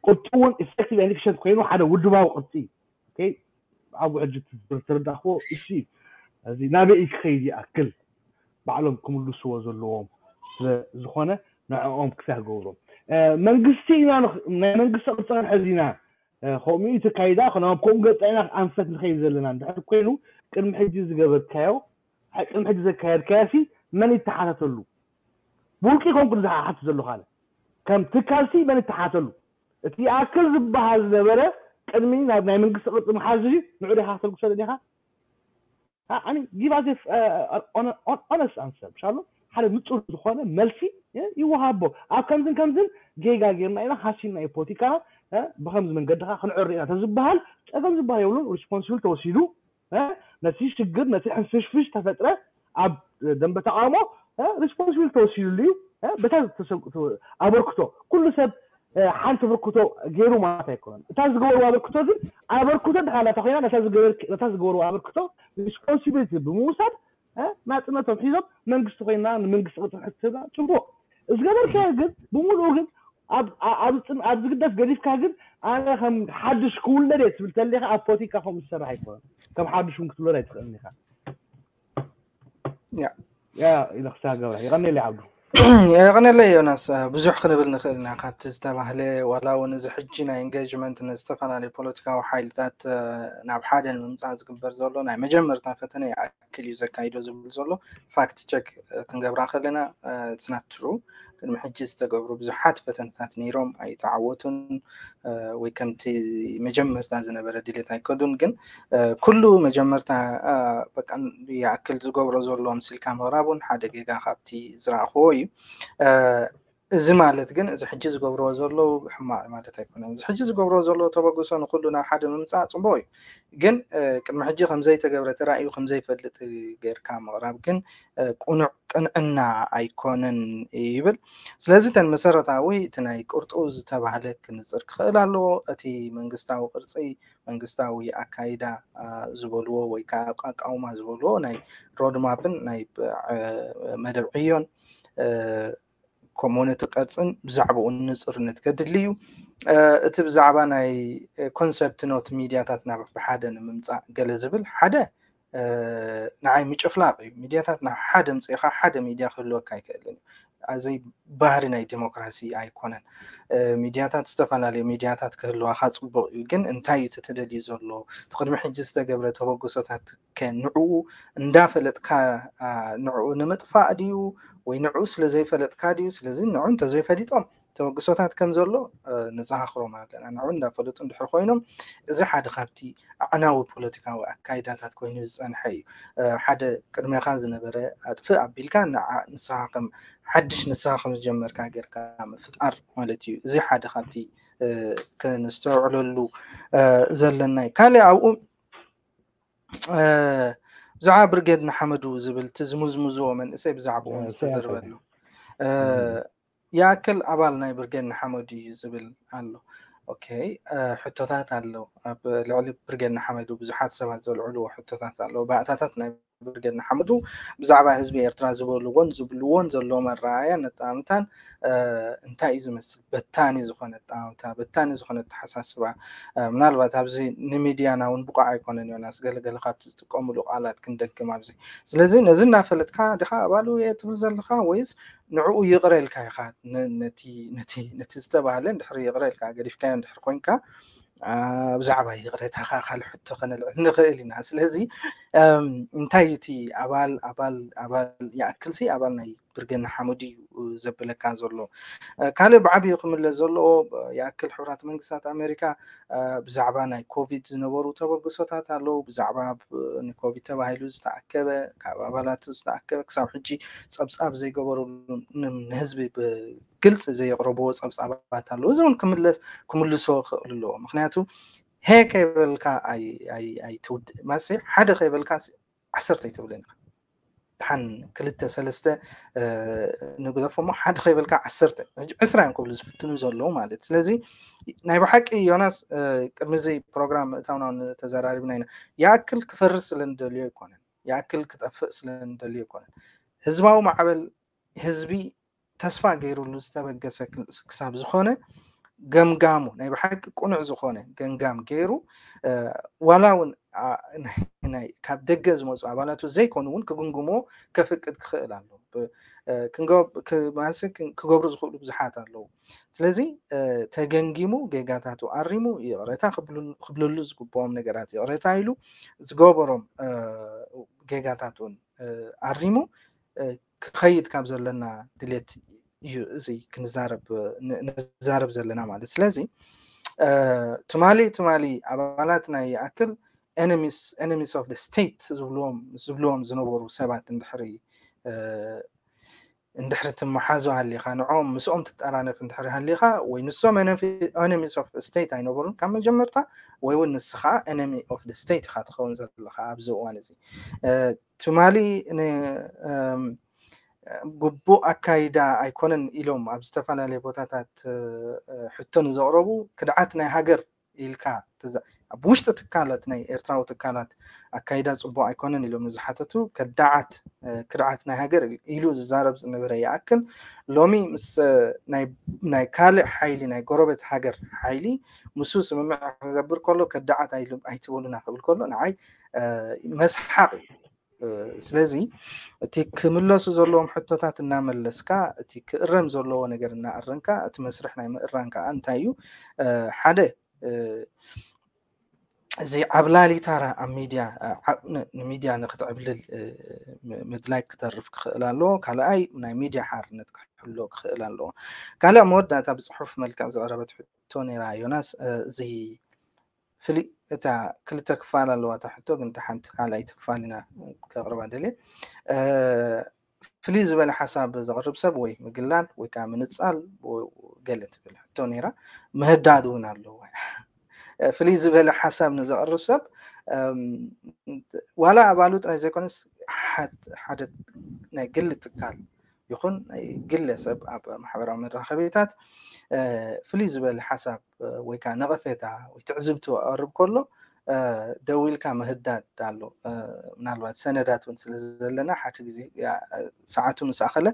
ቅርፂ እውን ኢፌክቲቭ ኤንድ ኤፊሽንት ኮይኑ ሓደ ውድባዊ ቅርፂ እዩ ኣብ ሕጂ ትርዳእክዎ እሱ እዩ እዚ ናበይ ክኸይድ ይኣክል ባዕሎም ክምልስዎ ዘለዎም ስለዝኮነ ንዕኦም ክሳይ ክገብሮም መንግስቲ ኢና ናይ መንግስቲ ቅርፅን ሕዚ ኢና ከምኡ እዩ ተካይዳ ኮነ ኣብ ከምኡ ገፃ ኢና ኣንፈት ንኸይድ ዘለና ድሕር ኮይኑ ቅድሚ ሕጂ ዝገበርካዮ حد كركاسي من اتحاتتሉ ብውልቂ ኮንኩ ንዝሓሓት ዘለኹ ኣነ ከምቲ ካልሲ መን እተሓተሉ እቲ ኣክል ዝበሃል ዝነበረ ቅድሚ ናብ ናይ መንግስቲ ቅርፂ መሓዝ እዩ ንዑ ሪኻ ተጉሰለ ኒኻ ኣነ ጊባዜ ኦነስ ኣንሰር ሻሎ ሓደ ንፁር ዝኮነ መልሲ ይወሃቦ ኣብ ከምዝን ከምዝን ጌጋ ጌርና ኢና ሓሲና እዩ ፖለቲካና ብከምዚ መንገዲካ ክንዕር ኢና ተዝበሃል ፀገም ዝበሃል የብሉን ሪስፖንሲብል ተወሲዱ ነቲ ሽግር ነቲ ሕንፍሽፍሽ ተፈጥረ ኣብ ደንበ ተቃውሞ ሪስፖንስብል ተወሲሉሉ እዩ በታ ኣበርክቶ ኩሉ ሰብ ሓንቲ ኣበርክቶ ገይሩ ማለት ኣይኮነን እታ ዝገበርዎ ኣበርክቶ ግን ኣበርክቶ ድሓላታ ኮይና ነታ ዝገበርዎ ኣበርክቶ ሪስፖንሲቢሊቲ ብምውሳድ ናፅነቶም ሒዞም መንግስቲ ኮይና ንመንግስቲ ቅፅም ሕትብና ፅቡቅ ዝገበርካ ግን ብምሉኡ ግን ኣብ ዝግዳስ ገዲፍካ ግን انا خم حدش كل اللي تبلت اللي خا افوتي كا خمس سبع حيفا كم حدش شكون كتلو راه تخلني خا يا يا اذا خسا قبل يغني لي عبدو يغني لي يونس بزح خنبل نخل نعقاب تزتمح لي ولا ونز حجينا انجيجمنت نستفنا لي بوليتيكا تات ناب حاجه نمصا زكبر زولو ناي نعم، مجمرتا كل ياكل يزكايدو زبل زولو فاكت تشيك كنገብራ خلينا اتس ترو ንመሕጂ ዝተገብሩ ብዙሓት ፈተንታት ነይሮም ኣይተዓወቱን ወይ ከምቲ መጀመርታ ዝነበረ ድሌት ኣይከዱን ግን ኩሉ መጀመርታ ይኣክል ዝገብሮ ዘሎ ምስልካ ምቕራቡን ሓደ ጌጋ ካብቲ ዝረእኽቦ እዩ እዚ ማለት ግን እዚ ሕጂ ዝገብርዎ ዘሎ ሕማቅ ማለት ኣይኮነን እዚ ሕጂ ዝገብርዎ ዘሎ ተበግሶ ንኩሉ ናብ ሓደ ምምፃእ ፅቡቅ እዩ ግን ቅድሚ ሕጂ ከምዘይተገብረ ተራእዩ ከምዘይፈልጥ ጌርካ ምቕራብ ግን ቁኑዕ ቅንዕና ኣይኮነን ይብል ስለዚ ተን መሰረታዊ እቲ ናይ ቅርጡ ዝተባሃለ ክንፅር ክኽእል ኣለዎ እቲ መንግስታዊ ቅርፂ መንግስታዊ ኣካይዳ ዝበልዎ ወይ ከዓ ኣቃውማ ዝበልዎ ናይ ሮድማፕን ናይ መደብ ዕዮን ከምኡውን እቲ ቀፅን ብዛዕባኡ ንፅርነት ከድሊ እዩ እቲ ብዛዕባ ናይ ኮንሰፕት ኖት ሚድያታት ናብ ብሓደ ንምምፃእ ገለ ዝብል ሓደ ንዓይ ምጭፍላቕ እዩ ሚድያታት ናብ ሓደ ምፅኢካ ሓደ ሚድያ ክህልወካ ይክእልን እዩ እዚ ባህሪ ናይ ዲሞክራሲ ኣይኮነን ሚድያታት ዝተፈላለዩ ሚድያታት ክህልዋካ ፅቡቅ እዩ ግን እንታይ እዩ ተተደልዩ ዘሎ እቲ ቅድሚ ሕጂ ዝተገብረ ተበግሶታት ከ ንዕኡ እንዳፈለጥካ ንዕኡ ንምጥፋእ ድዩ ወይንዑ ስለ ዘይፈለጥካ ድዩ ስለዚ ንዑ እንተዘይፈሊጦም ተበግሶታት ከም ዘሎ ንዝሃኽሮም ኣለና ንዑ እንዳፈለጡ እንድሕር ኮይኖም እዚ ሓደ ካብቲ ኣዕናዊ ፖለቲካዊ ኣካይዳታት ኮይኑ ዝፀንሐ እዩ ሓደ ቅድሜኻ ዝነበረ ኣጥፍእ ኣቢልካ ንስኻ ከም ሓድሽ ንስኻ ከም ዝጀመርካ ጌርካ ምፍጣር ማለት እዩ እዚ ሓደ ካብቲ ከነስተውዕለሉ ዘለና እዩ ካልእ ኣብኡ زعاب رقد نحمدو زبل تزموز مزو من اسيب زعاب ونستزر آه، بلو آه، ياكل عبال ناي برقد نحمدو زبل هلو اوكي آه، حتوتات هلو لعلي برقد نحمدو بزحات سبات زول علو حتوتات هلو باعتاتات ناي ብርጌድ ንሓመዱ ብዛዕባ ህዝቢ ኤርትራ ዝበልዎን ዝብልዎን ዘለዎም ኣረኣያ ነጠቃምታን እንታይ እዩ ዝመስል በታኒ ዝኮነ ጠቃምታ በታኒ ዝኮነ ተሓሳስባ ምናልባት ኣብዚ ንሚድያና እውን ብቋዕ ኣይኮነን ዮናስ ገለገለ ካብቲ ዝጥቀምሉ ቃላት ክንደግም ኣብዚ ስለዚ ነዚ እናፈለጥካ ዲካ ኣባሉ እየ ትብል ዘለካ ወይስ ንዕኡ ይቕረ ኢልካ ኢካ ነቲ ዝተባሃለ እንድሕሪ ይቕረ ኢልካ ገዲፍካዮ እንድሕር ኮንካ ብዛዕባ እዩ ቅሬታካ ካልእ ሕቶ ከነልዕል ንኽእል ኢና ስለዚ እንታይ እቲ ኣባል ኣባል ኣባል ይኣክል ሲ ኣባል ናይ ብርግን ሓሙድ እዩ ዘበለካ ዘሎ ካልእ ብዓብዪ ክምለስ ዘለዎ የኣክል ሕራት መንግስታት ኣሜሪካ ብዛዕባ ናይ ኮቪድ ዝነበሩ ተበግሶታት ኣለው ብዛዕባ ንኮቪድ ተባሂሉ ዝተኣከበ ካብ ኣባላት ዝተኣከበ ክሳብ ሕጂ ፀብፃብ ዘይገበረሉ ንህዝቢ ብግልፂ ዘየቕረብዎ ፀብፃባት ኣለዉ እዚ እውን ክምለስ ክምልሶ ክኽእል ኣለዎ ምክንያቱ ሄ ከይበልካ ኣይትውድእ ማለትሲ ሓደ ከይበልካ ዓሰርተ ይትብልን ኢኻ بحال ክልተ ሰለስተ ንግደፎ እሞ ሓደ ከይበልካ ዓሰርተ ዕስራን ክብሉ ዝፍትኑ ዘለዉ ማለት ስለዚ ናይ ብሓቂ ዮናስ ቅድሚ እዚ ፕሮግራም ምእታውና ተዘራሪብና ኢና ይኣክል ክፈርስ ስለ ንደልዮ ይኮነን ይኣክል ክጠፍእ ስለ ንደልዮ ይኮነን ህዝባዊ ማዕበል ህዝቢ ተስፋ ገይሩሉ ዝተበገሰ ክሳብ ዝኾነ ገምጋሙ ናይ ብሓቂ ቁኑዕ ዝኾነ ገንጋም ገይሩ ዋላ እውን ካብ ደገ ዝመፁ ኣባላቱ ዘይኮኑ እውን ክግምግሞ ከፍቅድ ክኽእል ኣለዎ ክገብሩ ዝኽእሉ ብዙሓት ኣለዉ ስለዚ ተገንጊሙ ጌጋታቱ ኣሪሙ ይቕረታ ክብልሉ ዝግብኦም ነገራት ይቕረታ ኢሉ ዝገበሮም ጌጋታት እውን ኣሪሙ ክኸይድ ካብ ዘለና ድሌት እዩ እዚ ክንዛረብ ዘለና ማለት ስለዚ ትማሊ ትማሊ ኣባላት ናይ ይኣክል ኤነሚስ ኦፍ ስቴት ዝብልዎም ዝነበሩ ሰባት እንድሕሪ እንድሕሪ ትመሓዙ ሃሊኻ ንዖም ምስኦም ትጠራነፍ እንድሕሪ ሃሊኻ ወይ ንሶም ኤነሚስ ኦፍ ስቴት ኣይነበሩን ካብ መጀመርታ ወይ እውን ንስ ከዓ ኤነሚ ኦፍ ስቴት ኢካ ትኸውን ዘለካ ኣብዚ እዋን እዚ ትማሊ ግቡእ ኣካይዳ ኣይኮነን ኢሎም ኣብ ዝተፈላለየ ቦታታት ሕቶ ንዘቕረቡ ክድዓት ናይ ሃገር ኢልካ ኣብ ውሽጢ ትካላት ናይ ኤርትራዊ ትካላት ኣካይዳ ፅቡቅ ኣይኮነን ኢሎም ንዝሓተቱ ከዳዓት ክድዓት ናይ ሃገር ኢሉ ዝዛረብ ዝነበረ ይኣክል ሎሚ ምስ ናይ ካልእ ሓይሊ ናይ ጎረበት ሃገር ሓይሊ ምሱ ስምምዕ ክገብር ከሎ ከዳዓት ኣይትብሉና ክብል ከሎ ንዓይ መስሓቅ እዩ ስለዚ እቲ ክምለሱ ዘለዎም ሕቶታት እናመለስካ እቲ ክእረም ዘለዎ ነገር እናእረንካ እቲ መስርሕ ናይ ምእራን ከዓ እንታይ እዩ ሓደ እዚ ዓብላሊ ታራ ኣብ ሚድያ ንሚድያ ንክትዕብልል ምድላይ ክተርፍ ክኽእል ኣለዎ ካልኣይ ናይ ሚድያ ሓርነት ክሕሎ ክኽእል ኣለዎ ካልእ መወዳእታ ብፅሑፍ መልክዕ ዝቀረበት ሕቶ ነይራ ዮናስ እዚ fili kalita kafaala waa taxto imtixaanti kale ay tagfaalina ከቅርብ ፍልይ ዝበለ ሓሳብ ዘቕርብ ሰብ ወይ ምግላል ወይ ከዓ ምንፃል ገለ ትብል ሕቶ ነይራ ምህዳድ እውን ኣለዎ ፍልይ ዝበለ ሓሳብ ንዘቕርብ ሰብ ዋላ ኣባሉ ጥራይ ዘይኮነስ ሓደ ናይ ግሊ ትካል ይኹን ግለሰብ ኣብ ማሕበራዊ መራኸቢታት ፍልይ ዝበለ ሓሳብ ወይ ከዓ ነቐፌታ ወይ ትዕዝብቲ ኣቅርብ ከሎ ደው ኢልካ ምህዳድ ኣሎ ምናልባት ሰነዳት እውን ስለ ዘለና ሓደ ግዜ ሰዓቱ ምስ ኣኸለ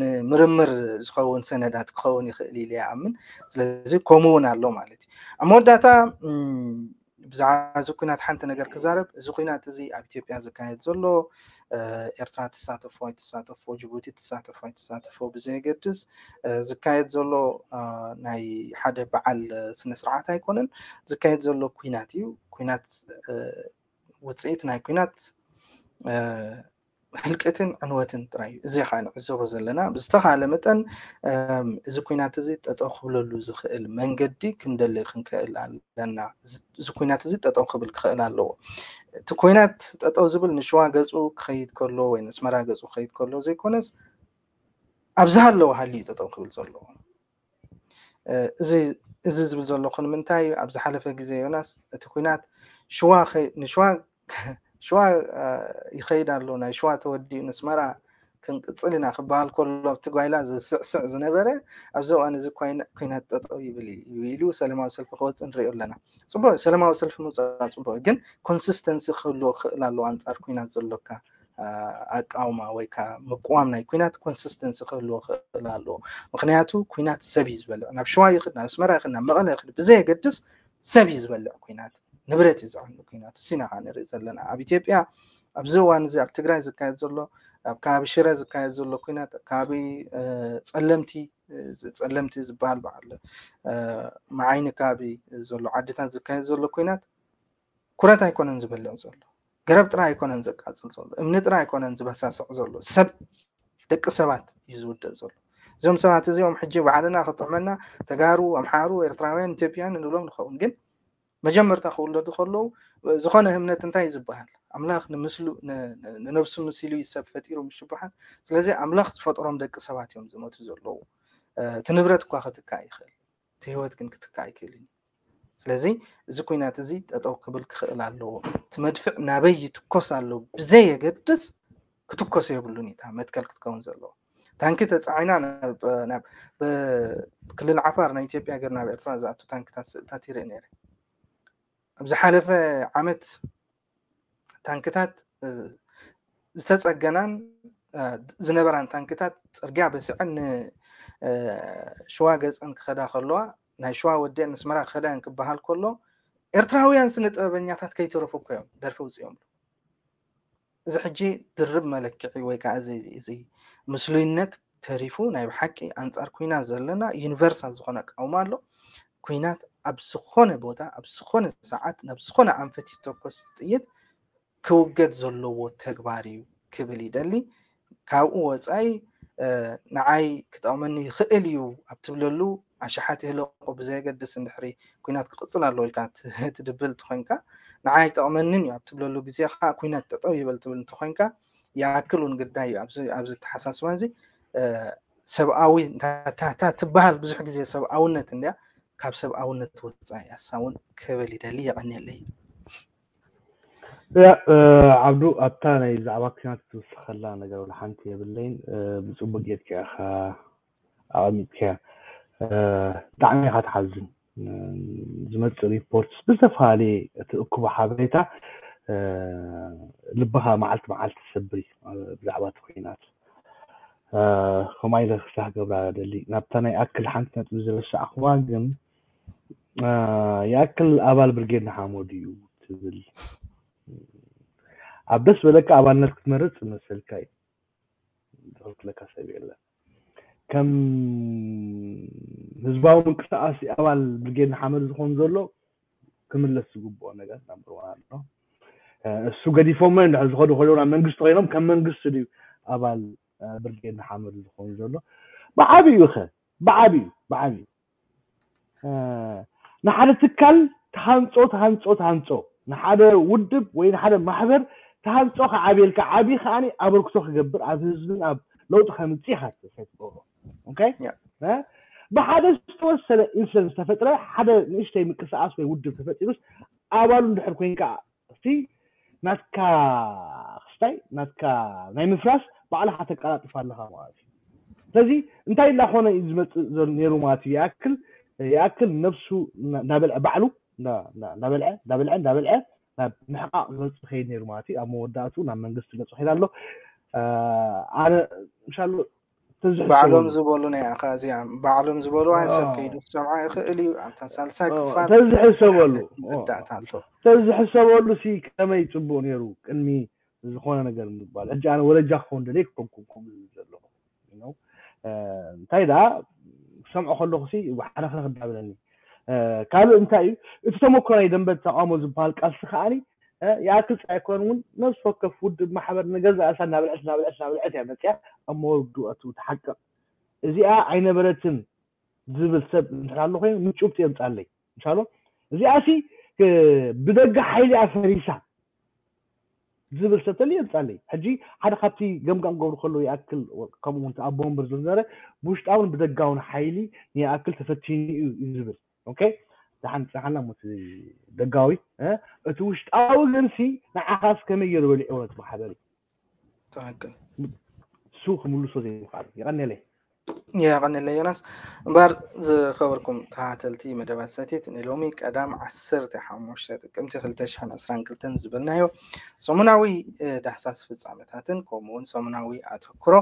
ንምርምር ዝኸውን ሰነዳት ክኸውን ይኽእል ኢለ ይኣምን ስለዚ ከምኡ እውን ኣሎ ማለት እዩ ኣብ መወዳእታ ብዛዕባ እዚ ኩናት ሓንቲ ነገር ክዛረብ እዚ ኩናት እዚ ኣብ ኢትዮጵያ ዝካየድ ዘሎ ኤርትራ ትሳተፎ ኣይትሳተፎ ጅቡቲ ትሳተፎ ኣይትሳተፎ ብዘየገድስ ዝካየድ ዘሎ ናይ ሓደ በዓል ስነ ስርዓት ኣይኮነን ዝካየድ ዘሎ ኩናት እዩ ኩናት ውፅኢት ናይ ኩናት ህልቀትን ዕንወትን ጥራይ እዩ እዚ ከዓ ንዕዘቦ ዘለና ብዝተኻለ መጠን እዚ ኩናት እዚ ጠጠው ክብለሉ ዝኽእል መንገዲ ክንደሊ ክንክእል ኣለና እዚ ኩናት እዚ ጠጠው ክብል ክኽእል ኣለዎ እቲ ኩናት ጠጠው ዝብል ንሽዋ ገፁ ክኸይድ ከሎ ወይ ንስመራ ገፁ ክኸይድ ከሎ ዘይኮነስ ኣብዚ ሃለዎ ሃልዩ ጠጠው ክብል ዘለዎ እዚ እዚ ዝብል ዘለኹ ንምንታይ እዩ ኣብ ዝሓለፈ ግዜ ዮናስ እቲ ኩናት ንሽዋ ሽዋ ይኸይድ ኣሎና ሽዋ ተወዲኡ ምስ መርዓ ክንቅፅል ኢና ክበሃል ከሎ ኣብቲ ጓይላ ዝስዕስዕ ዝነበረ ኣብዚ እዋን እዚ ኩናት ጠጠው ይብል እዩ ኢሉ ሰለማዊ ሰልፊ ክወፅ ንሪኦ ኣለና ፅቡቅ ሰለማዊ ሰልፊ ምውፃእ ፅቡቅ ግን ኮንሲስተንሲ ክህልዎ ክእል ኣለዎ ኣንፃር ኩናት ዘሎካ ኣቃውማ ወይ ከዓ ምቁዋም ናይ ኩናት ኮንሲስተንሲ ክህልዎ ክእል ኣለዎ ምክንያቱ ኩናት ሰብ እዩ ዝበልዕ ናብ ሽዋ ይኽድ ናብ ኣስመራ ይኽድ ናብ መቐለ ይኽድ ብዘየገድስ ሰብ እዩ ዝበልዕ ኩናት ንብረት እዩ ዝዓኑ ኩናት እሲ ኢና ከዓ ንርኢ ዘለና ኣብ ኢትዮጵያ ኣብዚ እዋን እዚ ኣብ ትግራይ ዝካየድ ዘሎ ኣብ ከባቢ ሽረ ዝካየድ ዘሎ ኩናት ኣብ ከባቢ ፀለምቲ ፀለምቲ ዝበሃል በዓል መዓይኒ ከባቢ ዘሎ ዓድታት ዝካየድ ዘሎ ኩናት ኩረት ኣይኮነን ዝበልዕ ዘሎ ገረብ ጥራይ ኣይኮነን ዘቃፅል ዘሎ እምኒ ጥራይ ኣይኮነን ዝበሳስዕ ዘሎ ሰብ ደቂ ሰባት እዩ ዝውድእ ዘሎ እዞም ሰባት እዚኦም ሕጂ ባዕልና ክጥዕመና ተጋሩ ኣምሓሩ ኤርትራውያን ኢትዮጵያን ንብሎም ንኸውን ግን መጀመርታ ክውለዱ ከለዉ ዝኾነ ህምነት እንታይ ዝበሃል ኣምላኽ ንምስሉ ንነብሱ ምሲሉ ሰብ ፈጢሩ ምስ ዝበሃል ስለዚ ኣምላኽ ዝፈጥሮም ደቂ ሰባት እዮም ዝመቱ ዘለዉ እቲ ንብረት እኳ ክትካእ ይኽእል እቲ ሂወት ግን ክትካእ ይክእል እዩ ስለዚ እዚ ኩናት እዚ ጠጠው ክብል ክኽእል ኣለዎ እቲ መድፍዕ ናበይ ይትኮስ ኣለዎ ብዘየገድስ ክትኮስ የብሉን እታ መትከል ክትከውን ዘለዎ ታንኪ ተፃዒና ብክልል ዓፋር ናይ ኢትዮጵያ ገር ናብ ኤርትራ ዝኣቱ ታንኪታት ስእልታት ይርኢ ነይረ ብዝሓለፈ ዓመት ታንክታት ዝተፀገናን ዝነበራን ታንክታት ፅርግያ በስዕን ንሸዋ ገፅን ክኸዳ ከለዋ ናይ ሸዋ ወዲአን ምስመራ ክኸዳን ክበሃል ከሎ ኤርትራውያን ስነ ጥበበኛታት ከይተረፉ እኮ እዮም ደርፊ ውፅኦም እዚ ሕጂ ድርብ መለክዒ ወይ ከዓ እዚ ምስሉይነት ተሪፉ ናይ ብሓቂ ኣንፃር ኩናት ዘለና ዩኒቨርሳል ዝኮነ ኣቃውማ ኣሎ ኩናት أبسخون بوتا أبسخون ساعات أبسخون أنفتي توكوس تيت كوجد زلو تكباري كبلي دلي كاو أي نعاي كتأمني خئليو أبتبللو عشحات هلو قبزي قد سندحري كوينات قصلا لو كانت تدبل تخينكا نعاي تأمنين يو أبتبللو قزيا خا كوينات تطوي بلتبل تخينكا ياكلون قدايو أبزي أبزي تحساس وانزي سبعاوي تا تا تا تبهل بزحك زي سبعاونة تنديا كاب سب اون نتوت زي اساون كبلي دلي عني لي يا عبدو اتانا اذا عباك كانت تسخلا نجر الحنتي بالليل بصوب جيت كي اخا عميت كي دعمي هات حزن زمت ريبورت بزاف هالي تكوب حبيتا لبها معلت معلت سبري بزعبات خينات خمايلة خساها قبل هذا اللي نبتاني أكل حنتنا تبزل الشعق واقم የአክል አባል ብርጌድና ሓሞድ እዩ ትብል ኣብ ደስ በለካ ኣባልነት ክትመርፅ መሰልካ እዩ ዝኽትለካ ሰብ የለን ከም ህዝባዊ ምንቅስቃስ ኣባል ብርጌድና ሓመድ ዝኮኑ ዘሎ ክምለስ ዝግብኦ ነገር ናምርዋ ኣሎ እሱ ገዲፎም እንድሕር ዝኸዱ ኮይኖም ናብ መንግስቲ ኮይኖም ከም መንግስቲ ድዩ ኣባል ብርጌድና ሓመድ ዝኮኑ ዘሎ ብዓብ እዩ ኸ ብዓብ እዩ ብዓብ እዩ نحن تكال تهانصو تهانصو تهانصو نحن ودب وين نحن محبر تهانصو خعبيل كعبي خاني أبركتو خجبر عزيزنا أب لو تخمتي حتى سيتبوه أوكي؟ نعم بحد استوى سل إنسان سفترة حدا نشتي من قصة عصبة ودب سفترة بس أول نحن كوين كأسي ناسكا خستي ناسكا نايم فراس بعلى حتى كلا تفعلها ما أدري فزي إنتي لا خونا إزمة زر نيرو ما تياكل ياكل نفسه نابل بعلو لا لا نابل ع نابل ع نابل ع نب محق غلط خير نيرماتي أم وداتو نعم من قصة قصة خير الله آه، أنا إن شاء الله تزح بعلم زبولنا يا خازي عم يعني بعلم زبولوا آه. هاي سب كيد سمع يا خي اللي أنت سالسك آه، فان تزح سوالو تزح سوالو سي كما يتبون يروك إني زخونا نقدر نبال أجي أنا ولا جاخون ليك كم كم كم زلوا you know تايدا ክሰምዖ ከለኹ ሓደ ክልክ ዳብለኒ ካልእ እንታይ እዩ እቲ ተመኮናይ ደንበ ተቃውሞ ዝበሃል ቃልሲ ከዓኒ የኣክል ፃ ይኮን እውን ነብሲ ወከፍ ውድብ ማሕበር ንገዛእሳ ናብልዕት ናብልዕት ናብልዕት እያ መፅያ ኣብ መወግእቱ ተሓቅቕ እዚኣ ኣይነበረትን ዝብል ሰብ እንትን ኣሎ ኮይኑ ንጩብቲ እዮም ፃለይ እንሻሎ እዚኣ ሲ ብደጋ ሓይሊ ኣፈሪሳ ዝብል ሰብ ተልየ ዝፀልይ ሕጂ ሓደ ካብቲ ገምጋም ገብሩ ከለዉ ይኣክል ከምኡ እውን ኣብ ቦምበር ዝነበረ ብውሽጣውን ብደጋውን ሓይሊ ንይኣክል ተፈቲኒ እዩ ዝብል ኦኬ ዝሓንፅሓና ሞት ደጋዊ እቲ ውሽጣዊ ግንሲ ንዓኻስ ከመይ ገይሩ በሊዕዎ ነቲ ማሕበር እዩ ንሱ ክምልሶ ዘይምኽኣሉ ይቐኒለይ የሃቀኒ ለየናስ እምበር ዝኸበርኩም ተኸታተልቲ መደባት ሰቲት ንሎሚ ቀዳም 15 ጥቅምቲ 222 ዝብልናዮ ሰሙናዊ ዳሕሳስ ፍፃመታትን ከምኡውን ሰሙናዊ ኣተክሮ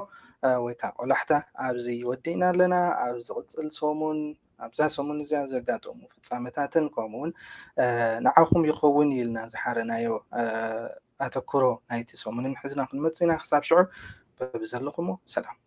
ወይ ከዓ ቆላሕታ ኣብዚ ወዲእና ኣለና ኣብ ዝቕፅል ሰሙን ኣብዛ ሰሙን እዚኣ ዘጋጠሙ ፍፃመታትን ከምኡውን ንዓኹም ይኸውን ኢልና ዝሓረናዮ ኣተክሮ ናይቲ ሰሙንን ሕዝና ክንመፅና ክሳብ ሽዑ በቢ ዘለኹሞ ሰላም